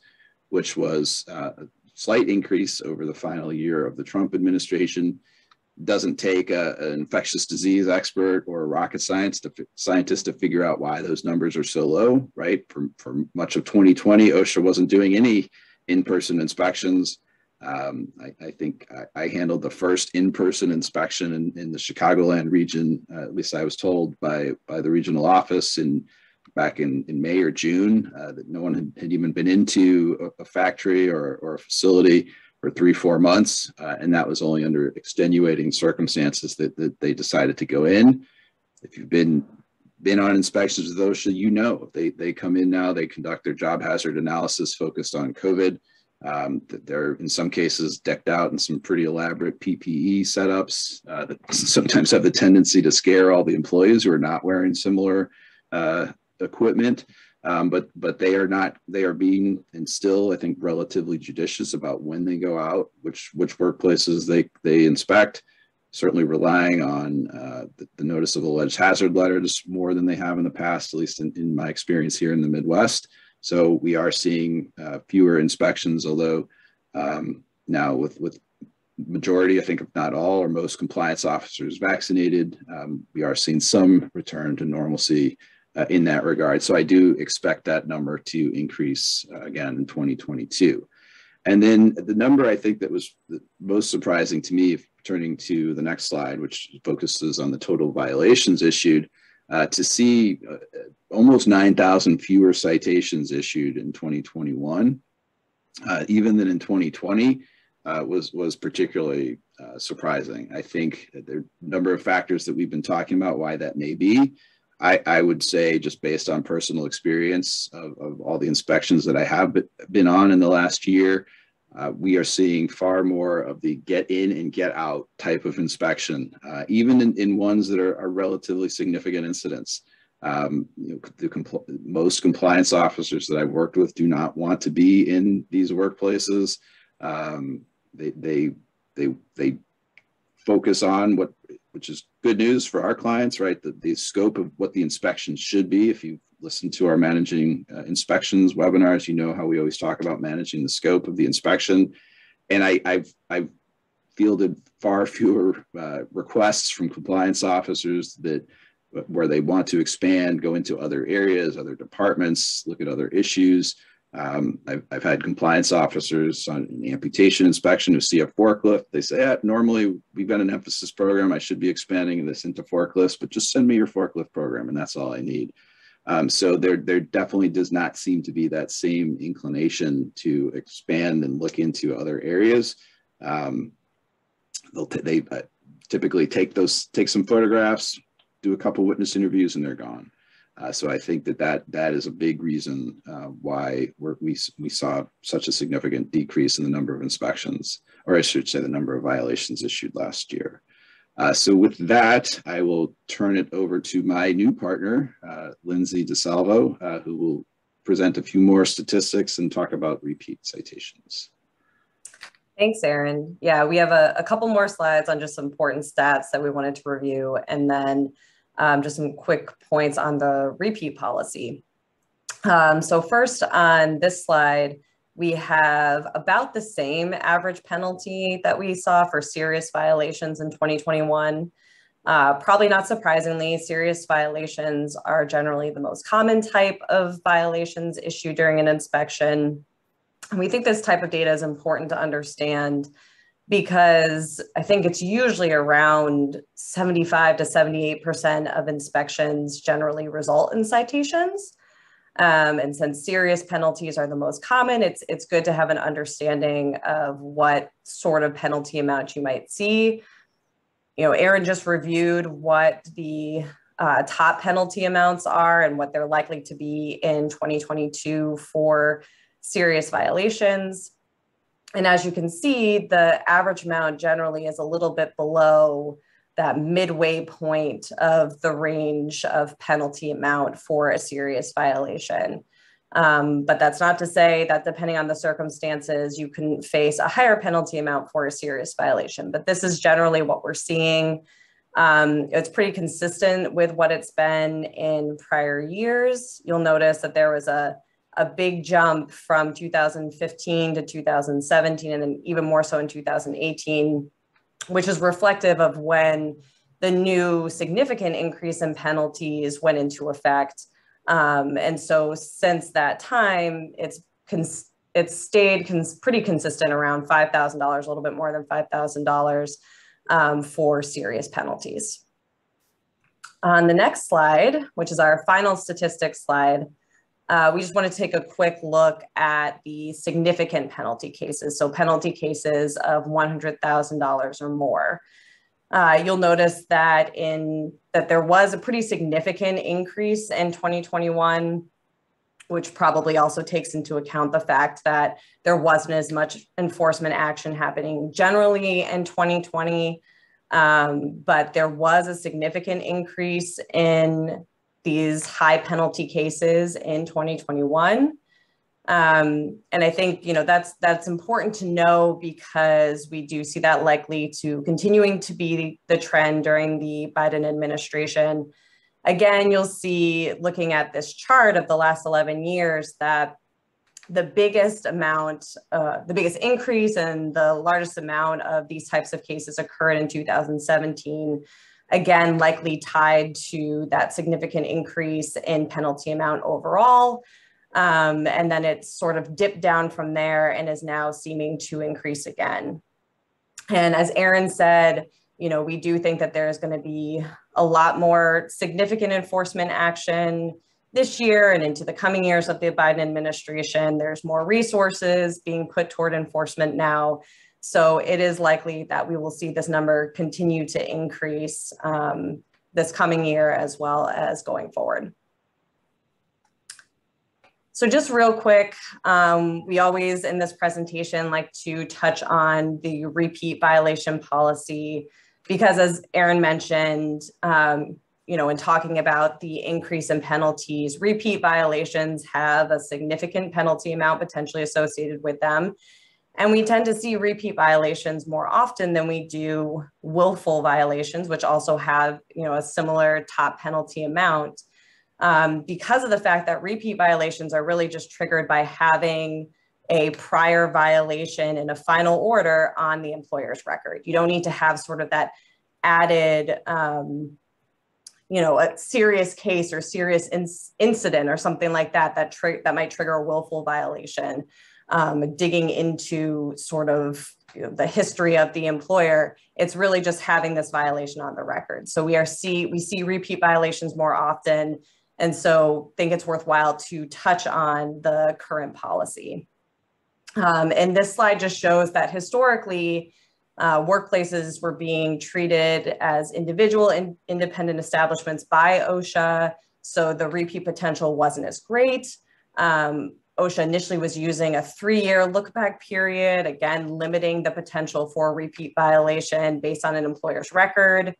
which was uh, a slight increase over the final year of the Trump administration doesn't take a, an infectious disease expert or a rocket science to, scientist to figure out why those numbers are so low, right? For, for much of 2020, OSHA wasn't doing any in-person inspections. Um, I, I, think I, I, handled the first in-person inspection in, in the Chicagoland region, uh, at least I was told by, by the regional office in back in, in May or June, uh, that no one had, had, even been into a, a factory or, or a facility for three, four months. Uh, and that was only under extenuating circumstances that, that they decided to go in. If you've been been on inspections with OSHA, you know, they, they come in now, they conduct their job hazard analysis focused on COVID. Um, they're in some cases decked out in some pretty elaborate PPE setups uh, that sometimes have the tendency to scare all the employees who are not wearing similar uh, equipment. Um, but but they are not they are being and still I think relatively judicious about when they go out, which which workplaces they they inspect. Certainly relying on uh, the, the, notice of alleged hazard letters more than they have in the past, at least in, in my experience here in the Midwest. So we are seeing uh, fewer inspections, although um, now with, with majority, I think if not all or most compliance officers vaccinated, um, we are seeing some return to normalcy uh, in that regard. So I do expect that number to increase uh, again in 2022. And then the number I think that was most surprising to me, turning to the next slide, which focuses on the total violations issued, uh, to see uh, almost 9,000 fewer citations issued in 2021, uh, even than in 2020, uh, was was particularly uh, surprising. I think there are a number of factors that we've been talking about why that may be. I, I would say, just based on personal experience of, of all the inspections that I have been on in the last year, uh, we are seeing far more of the get in and get out type of inspection, uh, even in, in ones that are, are relatively significant incidents. Um, you know, the compl most compliance officers that I've worked with do not want to be in these workplaces. Um, they, they, they, they focus on what, which is good news for our clients, right? The, the scope of what the inspection should be. If you listen to our managing uh, inspections webinars, you know how we always talk about managing the scope of the inspection. And I, I've, I've fielded far fewer uh, requests from compliance officers that where they want to expand, go into other areas, other departments, look at other issues. Um, I've, I've, had compliance officers on amputation inspection who see a forklift. They say, yeah, normally we've got an emphasis program. I should be expanding this into forklifts, but just send me your forklift program and that's all I need. Um, so there, there definitely does not seem to be that same inclination to expand and look into other areas. Um, they'll they uh, typically take those, take some photographs, do a couple witness interviews, and they're gone. Uh, so I think that that, that is a big reason uh, why we we saw such a significant decrease in the number of inspections, or I should say the number of violations issued last year. Uh, so with that, I will turn it over to my new partner, uh, Lindsay DeSalvo, uh, who will present a few more statistics and talk about repeat citations. Thanks, Aaron. Yeah, we have a, a, couple more slides on just important stats that we wanted to review, and then um, just some quick points on the repeat policy. Um, so first on this slide, we have about the same average penalty that we saw for serious violations in 2021. Uh, probably not surprisingly, serious violations are generally the most common type of violations issued during an inspection. And we think this type of data is important to understand because I think it's usually around 75 to 78% of inspections generally result in citations. Um, and since serious penalties are the most common, it's, it's good to have an understanding of what sort of penalty amount you might see. You know, Aaron just reviewed what the uh, top penalty amounts are and what they're likely to be in 2022 for serious violations. And as you can see, the average amount generally is a little bit below that midway point of the range of penalty amount for a serious violation. Um, but that's not to say that depending on the circumstances, you can face a higher penalty amount for a serious violation. But this is generally what we're seeing. Um, it's pretty consistent with what it's been in prior years. You'll notice that there was a, a big jump from 2015 to 2017, and then even more so in 2018 which is reflective of when the new significant increase in penalties went into effect. Um, and so since that time, it's it's stayed cons- pretty consistent around $5,000, a little bit more than $5,000 um, for serious penalties. On the next slide, which is our final statistics slide, uh, we just want to take a quick look at the significant penalty cases. So penalty cases of $100,000 or more. Uh, you'll notice that in that there was a pretty significant increase in 2021 which probably also takes into account the fact that there wasn't as much enforcement action happening generally in 2020. Um, but there was a significant increase in these high penalty cases in 2021. Um, and I think you know that's that's important to know because we do see that likely to continuing to be the trend during the Biden administration. Again, you'll see looking at this chart of the last 11 years that the biggest amount, uh, the biggest increase and the largest amount of these types of cases occurred in 2017. Again, likely tied to that significant increase in penalty amount overall. Um, and then it's sort of dipped down from there and is now seeming to increase again. And as Aaron said, you know, we do think that there's going to be a lot more significant enforcement action this year and into the coming years of the Biden administration. There's more resources being put toward enforcement now. So it is likely that we will see this number continue to increase um, this coming year as well as going forward. So just real quick, um, we always in this presentation like to touch on the repeat violation policy because as Aaron mentioned, um, you know, in talking about the increase in penalties, repeat violations have a significant penalty amount potentially associated with them. And we tend to see repeat violations more often than we do willful violations, which also have, you know, a similar top penalty amount. Um, because of the fact that repeat violations are really just triggered by having a prior violation in a final order on the employer's record. You don't need to have sort of that added, um, you know, a serious case or serious in- incident or something like that that that might trigger a willful violation. Um, digging into sort of you know, the history of the employer, it's really just having this violation on the record. So we are see we see repeat violations more often, and so think it's worthwhile to touch on the current policy. Um, and this slide just shows that historically, uh, workplaces were being treated as individual and independent establishments by OSHA, so the repeat potential wasn't as great. Um, OSHA initially was using a three-year look-back period, again, limiting the potential for repeat violation based on an employer's record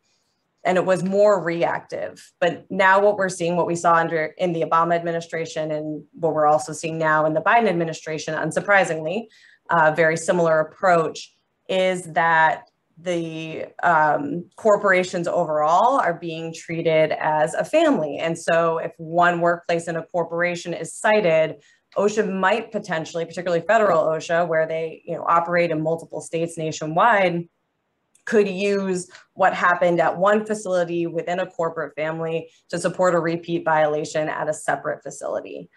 and it was more reactive. But now what we're seeing, what we saw under in the Obama administration and what we're also seeing now in the Biden administration, unsurprisingly, a very similar approach is that the um, corporations overall are being treated as a family. And so if one workplace in a corporation is cited, OSHA might potentially, particularly federal OSHA, where they you know, operate in multiple states nationwide, could use what happened at one facility within a corporate family to support a repeat violation at a separate facility.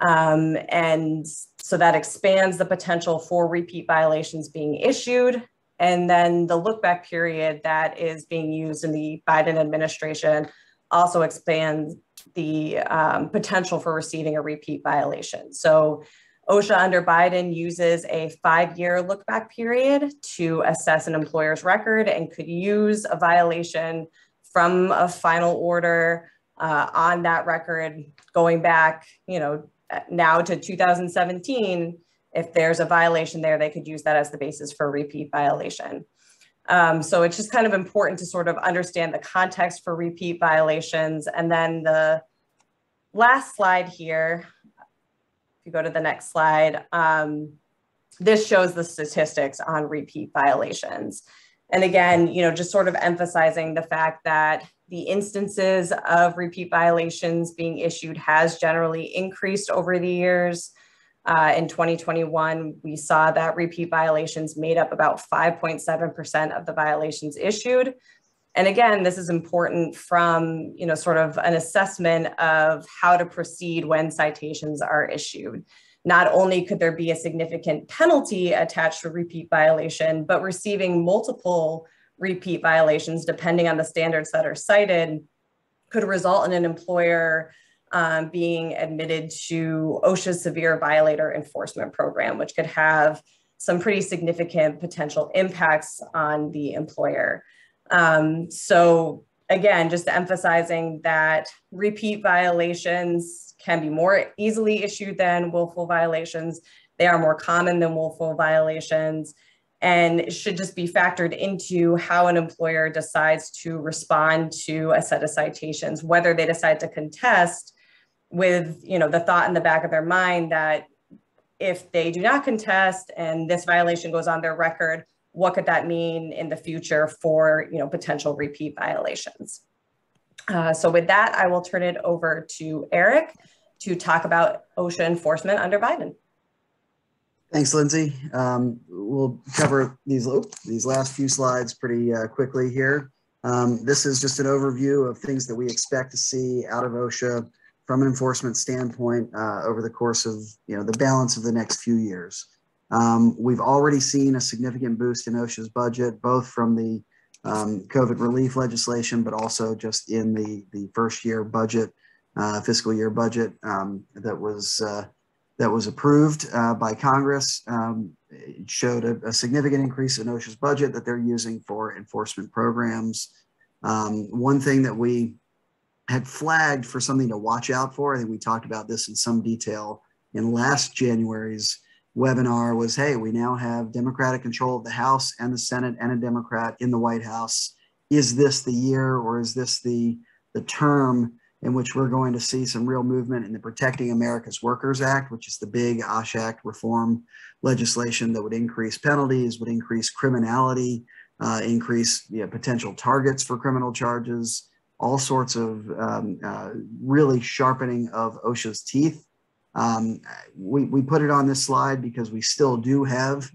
Um, and so that expands the potential for repeat violations being issued. And then the look back period that is being used in the Biden administration also expands the um, potential for receiving a repeat violation. So OSHA under Biden uses a five year look back period to assess an employer's record and could use a violation from a final order uh, on that record going back, you know, now to 2017. If there's a violation there, they could use that as the basis for repeat violation. Um, so it's just kind of important to sort of understand the context for repeat violations. And then the last slide here if you go to the next slide, um, this shows the statistics on repeat violations. And again, you know, just sort of emphasizing the fact that the instances of repeat violations being issued has generally increased over the years. Uh, in 2021, we saw that repeat violations made up about 5.7% of the violations issued. And again, this is important from, you know, sort of an assessment of how to proceed when citations are issued. Not only could there be a significant penalty attached to repeat violation, but receiving multiple repeat violations, depending on the standards that are cited, could result in an employer um, being admitted to OSHA's severe violator enforcement program, which could have some pretty significant potential impacts on the employer. Um, so again, just emphasizing that repeat violations can be more easily issued than willful violations. They are more common than willful violations and should just be factored into how an employer decides to respond to a set of citations, whether they decide to contest with you know the thought in the back of their mind that if they do not contest and this violation goes on their record, what could that mean in the future for you know potential repeat violations? Uh, so with that, I will turn it over to Eric to talk about OSHA enforcement under Biden. Thanks, Lindsay. Um, we'll cover these, these last few slides pretty uh, quickly here. Um, this is just an overview of things that we expect to see out of OSHA from an enforcement standpoint uh, over the course of you know the balance of the next few years. Um, we've already seen a significant boost in OSHA's budget, both from the um, COVID relief legislation, but also just in the the first year budget, uh, fiscal year budget um, that was uh, that was approved uh, by Congress. Um, it showed a, a, significant increase in OSHA's budget that they're using for enforcement programs. Um, one thing that we had flagged for something to watch out for. I think we talked about this in some detail in last January's webinar was, hey, we now have Democratic control of the House and the Senate and a Democrat in the White House. Is this the year or is this the, the term in which we're going to see some real movement in the Protecting America's Workers Act, which is the big OSH Act reform legislation that would increase penalties, would increase criminality, uh, increase you know, potential targets for criminal charges, all sorts of um, uh, really sharpening of OSHA's teeth. Um, we, we put it on this slide because we still do have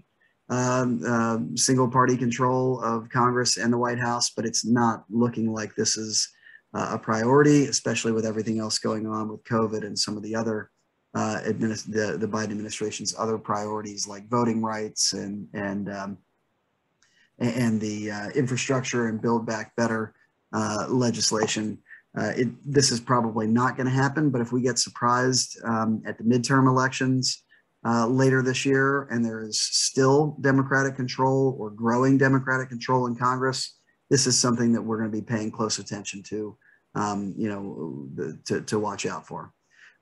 um, uh, single party control of Congress and the White House, but it's not looking like this is uh, a priority, especially with everything else going on with COVID and some of the other uh, the, the Biden administration's other priorities like voting rights and and um, and the uh, infrastructure and build back better uh, legislation. Uh, it, this is probably not going to happen, but if we get surprised um, at the midterm elections uh, later this year and there is still Democratic control or growing Democratic control in Congress, this is something that we're going to be paying close attention to, um, you know, the, to, to watch out for.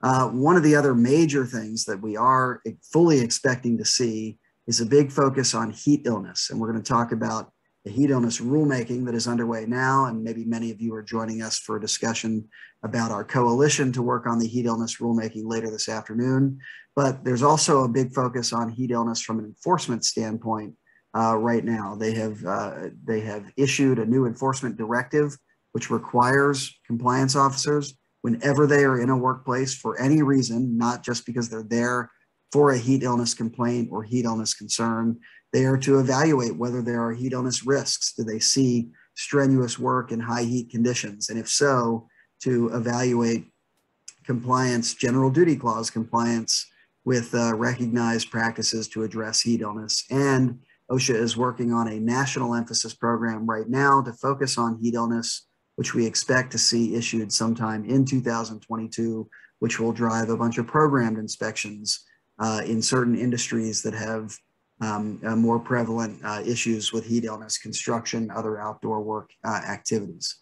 Uh, one of the other major things that we are fully expecting to see is a big focus on heat illness. And we're going to talk about the heat illness rulemaking that is underway now, and maybe many of you are joining us for a discussion about our coalition to work on the heat illness rulemaking later this afternoon. But there's also a big focus on heat illness from an enforcement standpoint uh, right now. They have uh, they have issued a new enforcement directive which requires compliance officers whenever they are in a workplace for any reason, not just because they're there for a heat illness complaint or heat illness concern, they are to evaluate whether there are heat illness risks. Do they see strenuous work in high heat conditions? And if so, to evaluate compliance, general duty clause compliance with uh, recognized practices to address heat illness. And OSHA is working on a national emphasis program right now to focus on heat illness, which we expect to see issued sometime in 2022, which will drive a bunch of programmed inspections uh, in certain industries that have um, uh, more prevalent uh, issues with heat illness, construction, other outdoor work uh, activities.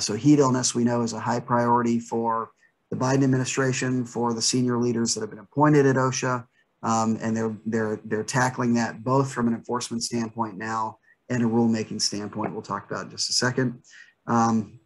So heat illness we know is a high priority for the Biden administration, for the senior leaders that have been appointed at OSHA, um, and they're they're they're tackling that both from an enforcement standpoint now and a rulemaking standpoint. We'll talk about in just a second. Um,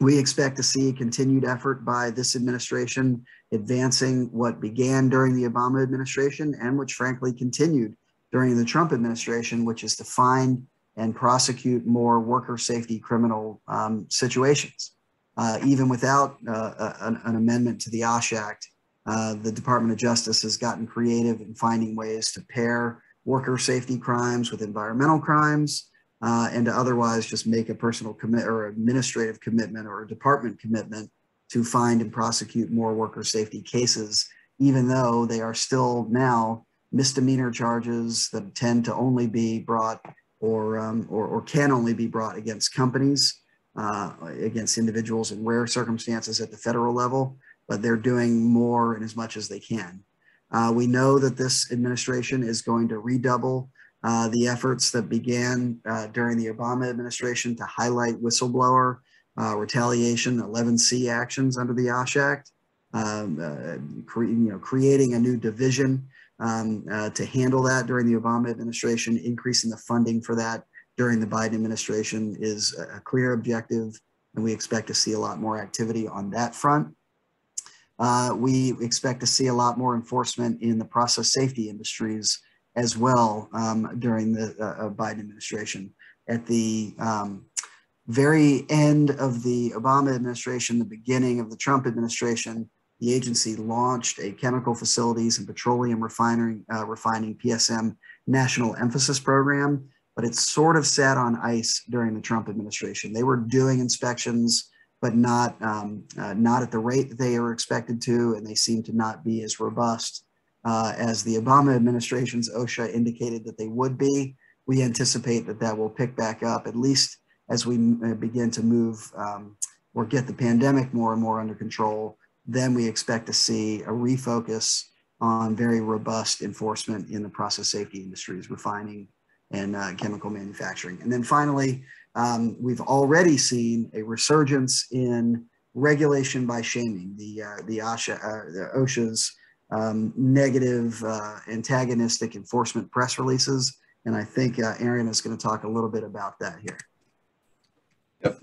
we expect to see continued effort by this administration advancing what began during the Obama administration and which frankly continued during the Trump administration, which is to find and prosecute more worker safety criminal um, situations. Uh, even without uh, an, an, amendment to the OSH Act, uh, the Department of Justice has gotten creative in finding ways to pair worker safety crimes with environmental crimes uh, and to otherwise just make a personal commit or administrative commitment or a department commitment to find and prosecute more worker safety cases, even though they are still now misdemeanor charges that tend to only be brought or, um, or, or, can only be brought against companies, uh, against individuals in rare circumstances at the federal level, but they're doing more in as much as they can. Uh, we know that this administration is going to redouble uh, the efforts that began uh, during the Obama administration to highlight whistleblower uh, retaliation, 11C actions under the OSH Act, um, uh, you know, creating a new division um, uh, to handle that during the Obama administration, increasing the funding for that during the Biden administration is a clear objective, and we expect to see a lot more activity on that front. Uh, we expect to see a lot more enforcement in the process safety industries as well um, during the uh, Biden administration. At the um, very end of the Obama administration, the beginning of the Trump administration, the agency launched a chemical facilities and petroleum refinery, uh, refining PSM national emphasis program, but it sort of sat on ice during the Trump administration. They were doing inspections, but not, um, uh, not at the rate that they were expected to, and they seemed to not be as robust uh, as the Obama administration's OSHA indicated that they would be. We anticipate that that will pick back up at least as we uh, begin to move um, or get the pandemic more and more under control. Then we expect to see a refocus on very robust enforcement in the process safety industries, refining and uh, chemical manufacturing. And then finally, um, we've already seen a resurgence in regulation by shaming. The, uh, the, OSHA, uh, the OSHA's um, negative uh, antagonistic enforcement press releases. And I think uh, Aaron is going to talk a little bit about that here.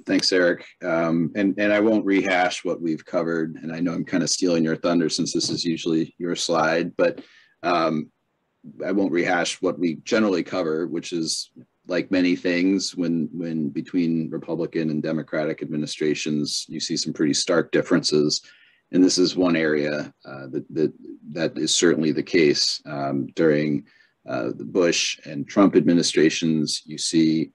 Thanks, Eric. Um, and, and I won't rehash what we've covered. And I know I'm kind of stealing your thunder since this is usually your slide, but um, I won't rehash what we generally cover, which is like many things when when between Republican and Democratic administrations, you see some pretty stark differences and this is one area uh, that, that, that is certainly the case. Um, during uh, the Bush and Trump administrations, you see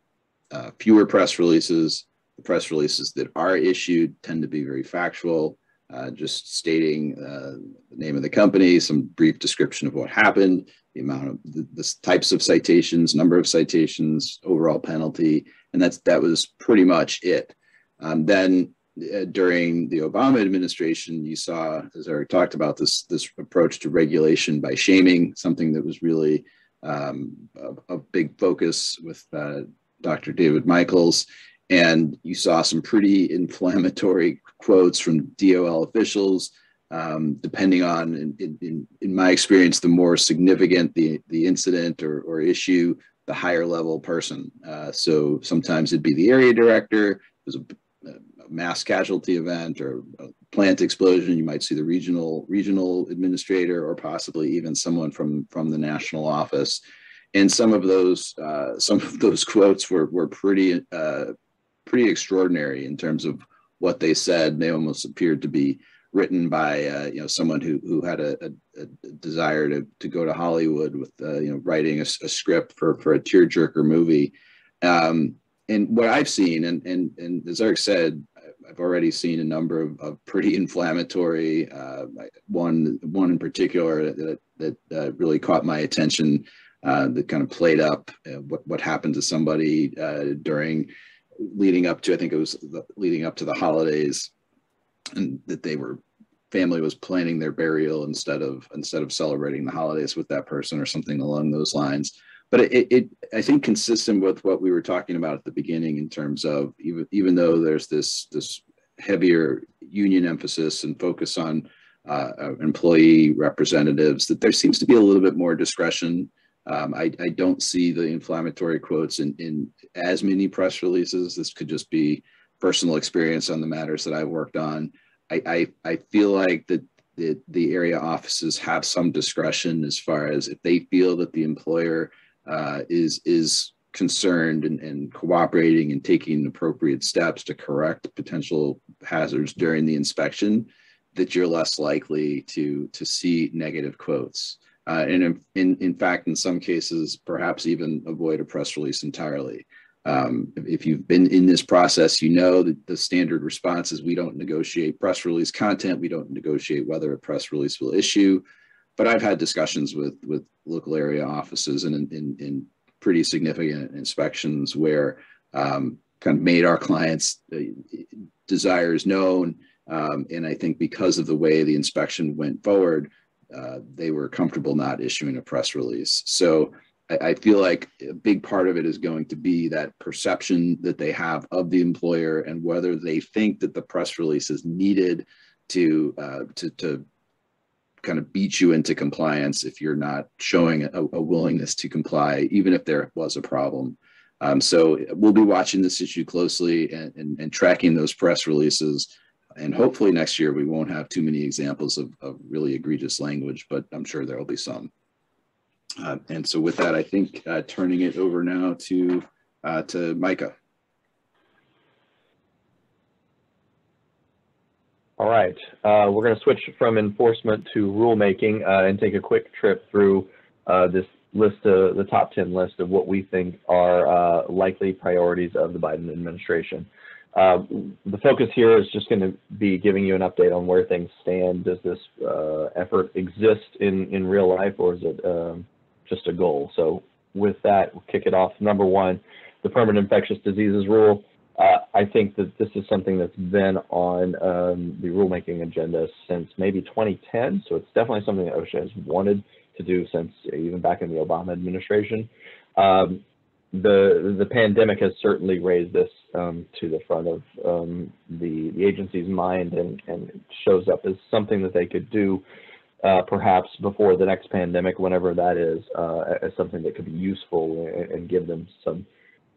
uh, fewer press releases. The press releases that are issued tend to be very factual, uh, just stating uh, the name of the company, some brief description of what happened, the amount of the, the types of citations, number of citations, overall penalty, and that's that was pretty much it. Um, then uh, during the Obama administration, you saw, as Eric talked about, this this approach to regulation by shaming, something that was really um, a, a, big focus with uh, Dr. David Michaels, and you saw some pretty inflammatory quotes from DOL officials. Um, depending on, in, in, in, my experience, the more significant the, the incident or, or issue, the higher level person. Uh, so sometimes it'd be the area director. It was a mass casualty event or a plant explosion, you might see the regional regional administrator or possibly even someone from from the national office. And some of those uh, some of those quotes were were pretty uh, pretty extraordinary in terms of what they said. They almost appeared to be written by uh, you know someone who who had a, a, a, desire to to go to Hollywood with uh, you know writing a, a, script for for a tearjerker movie. Um, and what I've seen, and and and as Eric said, I've already seen a number of, of pretty inflammatory. Uh, one one in particular that that uh, really caught my attention. Uh, that kind of played up uh, what what happened to somebody uh, during leading up to I think it was the, leading up to the holidays, and that they were family was planning their burial instead of instead of celebrating the holidays with that person or something along those lines but it, it, I think consistent with what we were talking about at the beginning in terms of even even though there's this this heavier union emphasis and focus on uh, uh, employee representatives, that there seems to be a little bit more discretion. Um, I, I, don't see the inflammatory quotes in, in as many press releases. This could just be personal experience on the matters that I've worked on. I, I, I feel like that the, the area offices have some discretion as far as if they feel that the employer uh, is is concerned and, and cooperating and taking appropriate steps to correct potential hazards during the inspection, that you're less likely to to see negative quotes. Uh, and in, in, in fact, in some cases, perhaps even avoid a press release entirely. Um, if you've been in this process, you know that the standard response is we don't negotiate press release content. We don't negotiate whether a press release will issue but I've had discussions with with local area offices and in, in, pretty significant inspections where um, kind of made our clients' uh, desires known. Um, and I think because of the way the inspection went forward, uh, they were comfortable not issuing a press release. So I, I feel like a big part of it is going to be that perception that they have of the employer and whether they think that the press release is needed to uh, to to kind of beat you into compliance if you're not showing a, a willingness to comply, even if there was a problem. Um, so we'll be watching this issue closely and, and, and, tracking those press releases. And hopefully next year we won't have too many examples of, of really egregious language, but I'm sure there will be some. Uh, and so with that, I think uh, turning it over now to, uh, to Micah. All right, uh, we're going to switch from enforcement to rulemaking uh, and take a quick trip through uh, this list, of, the top 10 list of what we think are likely priorities of the Biden administration. Uh, the focus here is just going to be giving you an update on where things stand. Does this uh, effort exist in, in real life or is it um, just a goal? So with that, we'll kick it off. Number one, the permanent infectious diseases rule. Uh, I think that this is something that's been on um, the rulemaking agenda since maybe 2010. So it's definitely something that OSHA has wanted to do since even back in the Obama administration. Um, the the pandemic has certainly raised this um, to the front of um, the the agency's mind and and shows up as something that they could do uh, perhaps before the next pandemic, whenever that is, uh, as something that could be useful and, and give them some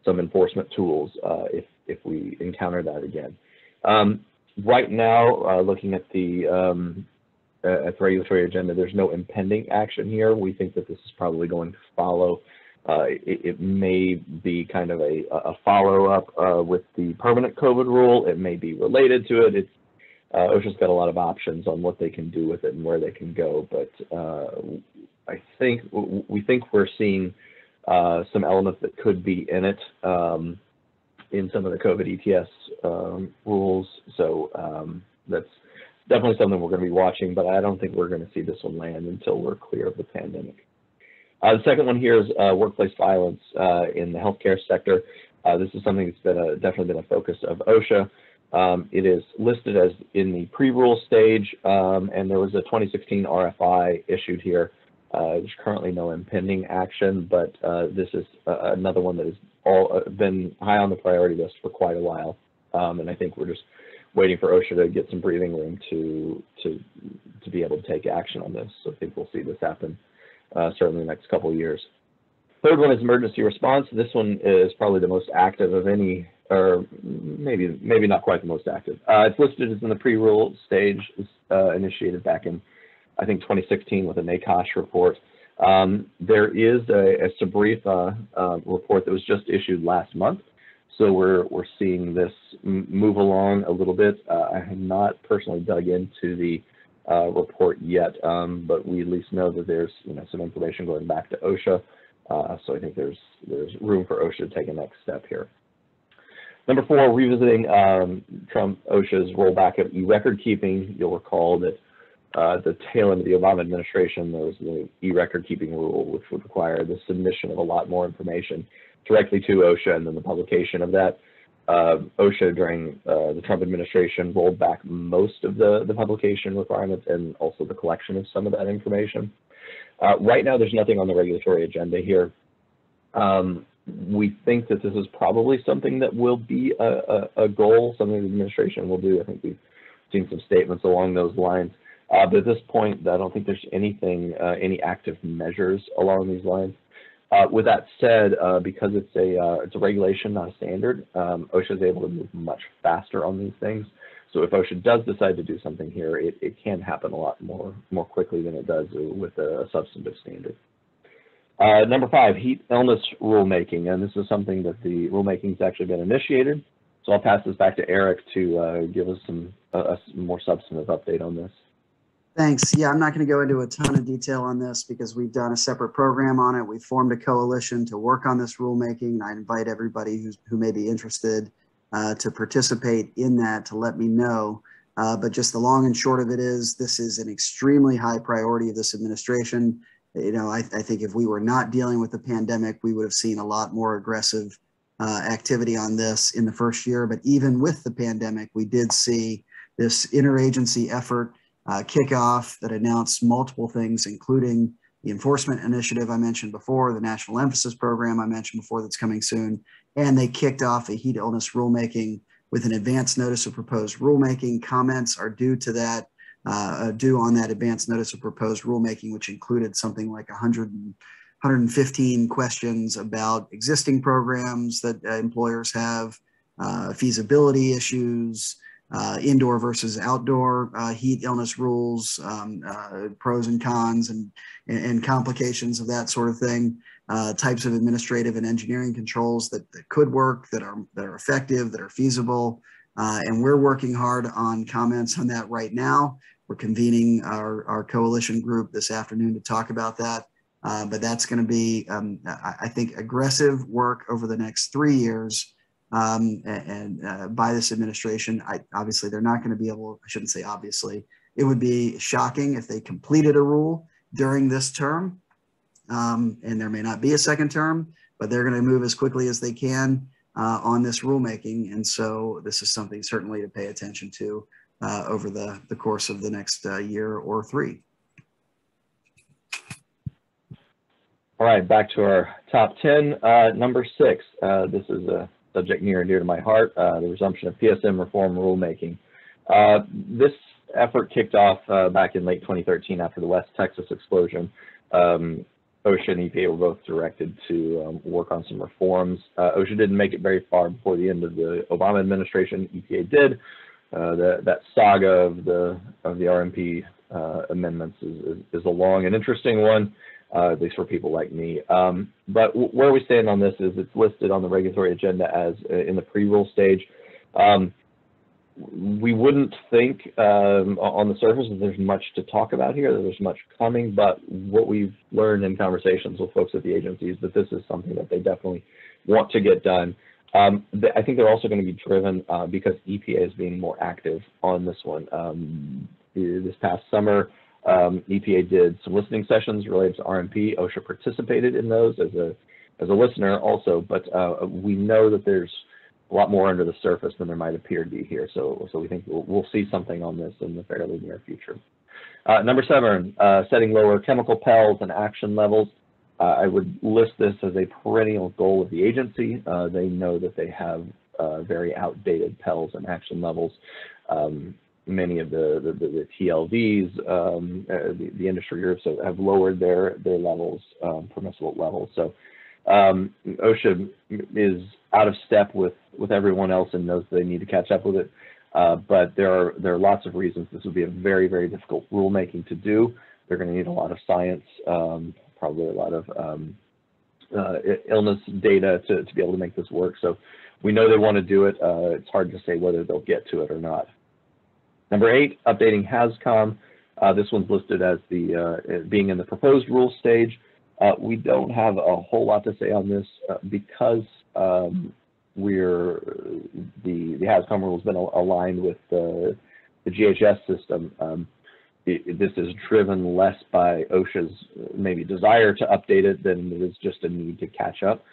some enforcement tools uh, if if we encounter that again. Um, right now, uh, looking at the um, at the regulatory agenda, there's no impending action here. We think that this is probably going to follow. Uh, it, it, may be kind of a, a follow-up uh, with the permanent COVID rule. It may be related to it. It's uh, OSHA's got a lot of options on what they can do with it and where they can go. But uh, I think we think we're seeing uh, some elements that could be in it. Um, in some of the COVID ETS um, rules. So um, that's definitely something we're going to be watching, but I don't think we're going to see this one land until we're clear of the pandemic. Uh, the second one here is uh, workplace violence uh, in the healthcare sector. Uh, this is something that's been a, definitely been a focus of OSHA. Um, it is listed as in the pre-rule stage, um, and there was a 2016 RFI issued here. Uh, there's currently no impending action, but uh, this is another one that has all uh, been high on the priority list for quite a while. Um, and I think we're just waiting for OSHA to get some breathing room to to to be able to take action on this. So I think we'll see this happen uh, certainly in the next couple of years. Third one is emergency response. This one is probably the most active of any, or maybe maybe not quite the most active. Uh, it's listed as in the pre-rule stage, uh, initiated back in I think 2016 with a NACOSH report. Um, there is a, a SBREFA uh, report that was just issued last month. So we're, we're seeing this move along a little bit. Uh, I have not personally dug into the uh, report yet, um, but we at least know that there's you know some information going back to OSHA. Uh, so I think there's there's room for OSHA to take a next step here. Number four, revisiting um, Trump OSHA's rollback of e-record keeping. You'll recall that uh, the tail end of the Obama administration, there was the e-record keeping rule, which would require the submission of a lot more information directly to OSHA and then the publication of that. Uh, OSHA during uh, the Trump administration rolled back most of the, the publication requirements and also the collection of some of that information. Uh, right now, there's nothing on the regulatory agenda here. Um, we think that this is probably something that will be a, a, a goal, something the administration will do. I think we've seen some statements along those lines. Uh, but at this point, I don't think there's anything, uh, any active measures along these lines. Uh, with that said, uh, because it's a uh, it's a regulation, not a standard, um, OSHA is able to move much faster on these things. So if OSHA does decide to do something here, it, it can happen a lot more more quickly than it does with a substantive standard. Uh, number five, heat illness rulemaking, and this is something that the rulemaking has actually been initiated. So I'll pass this back to Eric to give us some a more substantive update on this. Thanks. Yeah, I'm not going to go into a ton of detail on this because we've done a separate program on it. We formed a coalition to work on this rulemaking, I invite everybody who's, who may be interested uh, to participate in that to let me know. Uh, but just the long and short of it is, this is an extremely high priority of this administration. You know, I, I think if we were not dealing with the pandemic, we would have seen a lot more aggressive uh, activity on this in the first year. But even with the pandemic, we did see this interagency effort uh, kickoff that announced multiple things, including the enforcement initiative I mentioned before, the national emphasis program I mentioned before that's coming soon, and they kicked off a heat illness rulemaking with an advance notice of proposed rulemaking. Comments are due to that, uh, due on that advance notice of proposed rulemaking, which included something like 100 115 questions about existing programs that uh, employers have, uh, feasibility issues, uh, indoor versus outdoor uh, heat illness rules, um, uh, pros and cons, and, and complications of that sort of thing. Uh, types of administrative and engineering controls that, that could work, that are that are effective, that are feasible, and we're working hard on comments on that right now. We're convening our, our coalition group this afternoon to talk about that. Uh, but that's going to be, um, I, I, think, aggressive work over the next three years. Um, and, uh, by this administration, I, obviously they're not going to be able. I shouldn't say obviously. It would be shocking if they completed a rule during this term, um, and there may not be a second term, but they're going to move as quickly as they can uh, on this rulemaking. And so this is something certainly to pay attention to uh, over the, the course of the next uh, year or three. All right, back to our top 10. Uh, number six, uh, this is a subject near and dear to my heart, uh, the resumption of PSM reform rulemaking. Uh, this effort kicked off uh, back in late 2013 after the West Texas explosion. Um, OSHA and EPA were both directed to um, work on some reforms. Uh, OSHA didn't make it very far before the end of the Obama administration. EPA did. The, that saga of the of the RMP amendments is, is, is a long and interesting one uh, at least for people like me. Um, but where we stand on this is it's listed on the regulatory agenda as uh, in the pre-rule stage. Um, we wouldn't think um, on the surface that there's much to talk about here, that there's much coming, but what we've learned in conversations with folks at the agencies that this is something that they definitely want to get done. Um, I think they're also going to be driven uh, because EPA is being more active on this one. Um, this past summer, um, EPA did some listening sessions related to RMP. OSHA participated in those as a as a listener also, but uh, we know that there's a lot more under the surface than there might appear to be here. So, so we think we'll, we'll see something on this in the fairly near future. Uh, number seven, uh, setting lower chemical PELs and action levels. Uh, I would list this as a perennial goal of the agency. Uh, they know that they have uh, very outdated PELs and action levels. Um, many of the, the, the TLVs, um, uh, the, the, industry groups have lowered their, their levels, um, permissible levels. So um, OSHA is out of step with, with everyone else and knows they need to catch up with it. Uh, but there are, there are lots of reasons this would be a very, very difficult rulemaking to do. They're going to need a lot of science, um, probably a lot of um, uh, illness data to, to be able to make this work. So we know they want to do it. Uh, it's hard to say whether they'll get to it or not. Number eight, updating HAZCOM. Uh, this one's listed as the uh, being in the proposed rule stage. Uh, we don't have a whole lot to say on this uh, because um, we're the the HAZCOM rule has been aligned with the the GHS system. Um, it, this is driven less by OSHA's maybe desire to update it than it is just a need to catch up.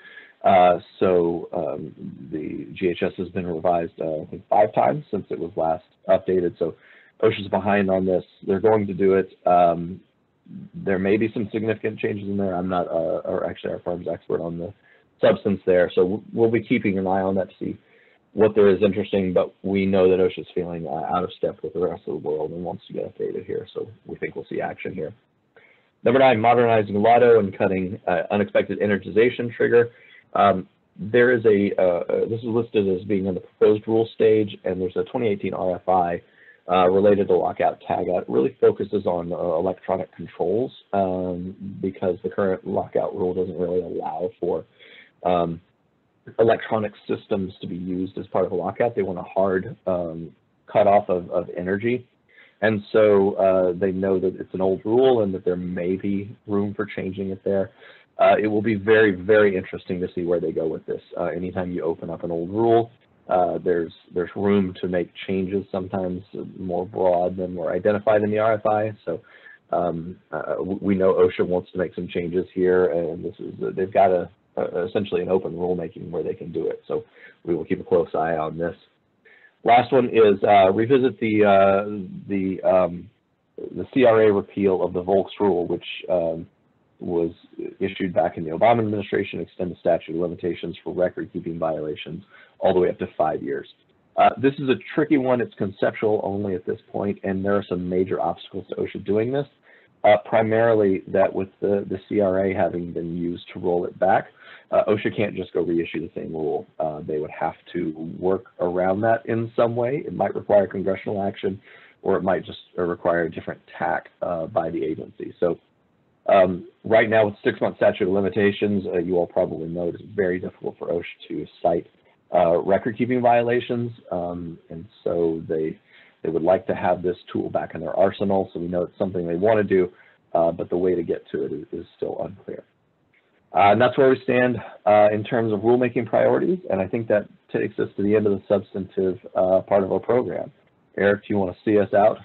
Uh, so um, the GHS has been revised, uh, I think, five times since it was last updated. So OSHA's behind on this. They're going to do it. Um, there may be some significant changes in there. I'm not, uh, or actually our firm's expert on the substance there. So we'll be keeping an eye on that to see what there is interesting, but we know that OSHA's feeling uh, out of step with the rest of the world and wants to get updated here. So we think we'll see action here. Number nine, modernizing LOTO and cutting uh, unexpected energization trigger. Um, there is a, uh, uh, this is listed as being in the proposed rule stage, and there's a 2018 RFI uh, related to lockout tagout. It really focuses on uh, electronic controls um, because the current lockout rule doesn't really allow for um, electronic systems to be used as part of a lockout. They want a hard um, cutoff of, of energy. And so uh, they know that it's an old rule and that there may be room for changing it there uh, it will be very, very interesting to see where they go with this. Uh, anytime you open up an old rule, uh, there's there's room to make changes, sometimes more broad than were identified in the RFI. So um, uh, we know OSHA wants to make some changes here, and this is they've got a, a, essentially an open rulemaking where they can do it. So we will keep a close eye on this. Last one is uh, revisit the uh, the um, the CRA repeal of the Volks rule, which um, was issued back in the Obama administration, extend the statute of limitations for record keeping violations all the way up to five years. Uh, this is a tricky one. It's conceptual only at this point, and there are some major obstacles to OSHA doing this. Uh, primarily that with the, the CRA having been used to roll it back, uh, OSHA can't just go reissue the same rule. Uh, they would have to work around that in some way. It might require congressional action, or it might just require a different tack uh, by the agency. So um, right now, with six-month statute of limitations, uh, you all probably know it's very difficult for OSHA to cite uh, record-keeping violations, um, and so they they would like to have this tool back in their arsenal. So we know it's something they want to do, uh, but the way to get to it is, is still unclear. Uh, and that's where we stand uh, in terms of rulemaking priorities, and I think that takes us to the end of the substantive uh, part of our program. Eric, do you want to see us out?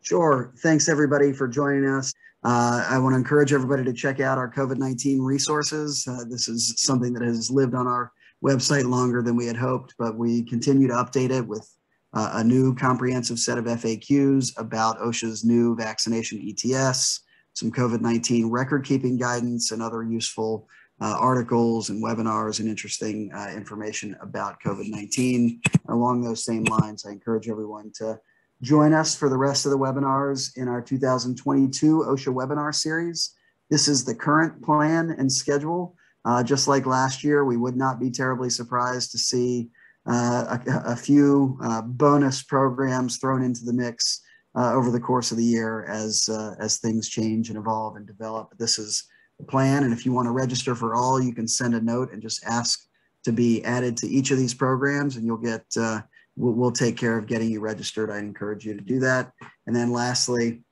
Sure. Thanks everybody for joining us. Uh, I want to encourage everybody to check out our COVID-19 resources. Uh, this is something that has lived on our website longer than we had hoped, but we continue to update it with uh, a new comprehensive set of FAQs about OSHA's new vaccination ETS, some COVID-19 record keeping guidance and other useful uh, articles and webinars and interesting uh, information about COVID-19. Along those same lines, I encourage everyone to join us for the rest of the webinars in our 2022 OSHA webinar series. This is the current plan and schedule. Uh, just like last year, we would not be terribly surprised to see uh, a, a, few uh, bonus programs thrown into the mix uh, over the course of the year as, uh, as things change and evolve and develop. This is the plan. And if you want to register for all, you can send a note and just ask to be added to each of these programs and you'll get uh, we'll, we'll take care of getting you registered. I'd encourage you to do that. And then lastly,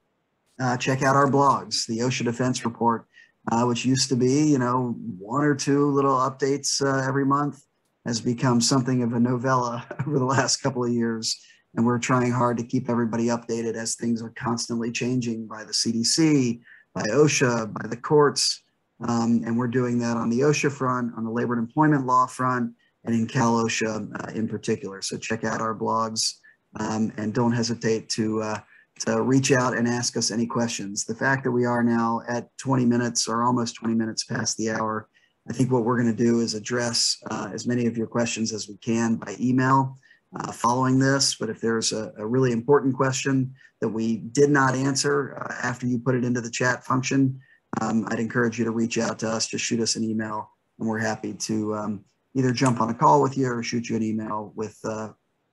uh, check out our blogs, the OSHA Defense Report, uh, which used to be, you know, one or two little updates uh, every month, has become something of a novella over the last couple of years. And we're trying hard to keep everybody updated as things are constantly changing by the CDC, by OSHA, by the courts. Um, and we're doing that on the OSHA front, on the labor and employment law front, and in Cal OSHA uh, in particular. So check out our blogs um, and don't hesitate to, uh, to reach out and ask us any questions. The fact that we are now at 20 minutes or almost 20 minutes past the hour, I think what we're going to do is address uh, as many of your questions as we can by email uh, following this. But if there's a, a, really important question that we did not answer uh, after you put it into the chat function, um, I'd encourage you to reach out to us. Just shoot us an email and we're happy to um, either jump on a call with you or shoot you an email with uh,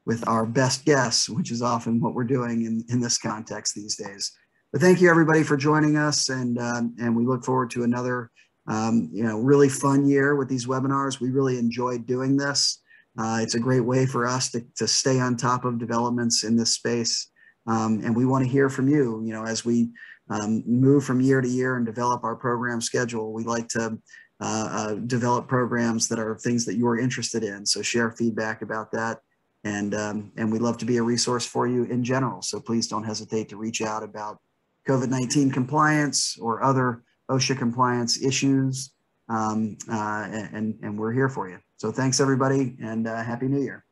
with our best guess, which is often what we're doing in, in this context these days. But thank you everybody for joining us, and um, and we look forward to another um, you know really fun year with these webinars. We really enjoyed doing this. Uh, it's a great way for us to, to stay on top of developments in this space, um, and we want to hear from you. You know, as we um, move from year to year and develop our program schedule, we like to uh, develop programs that are things that you're interested in. So share feedback about that. And, um, and we'd love to be a resource for you in general. So please don't hesitate to reach out about COVID-19 compliance or other OSHA compliance issues. Um, uh, and, and we're here for you. So thanks everybody and uh, happy new year.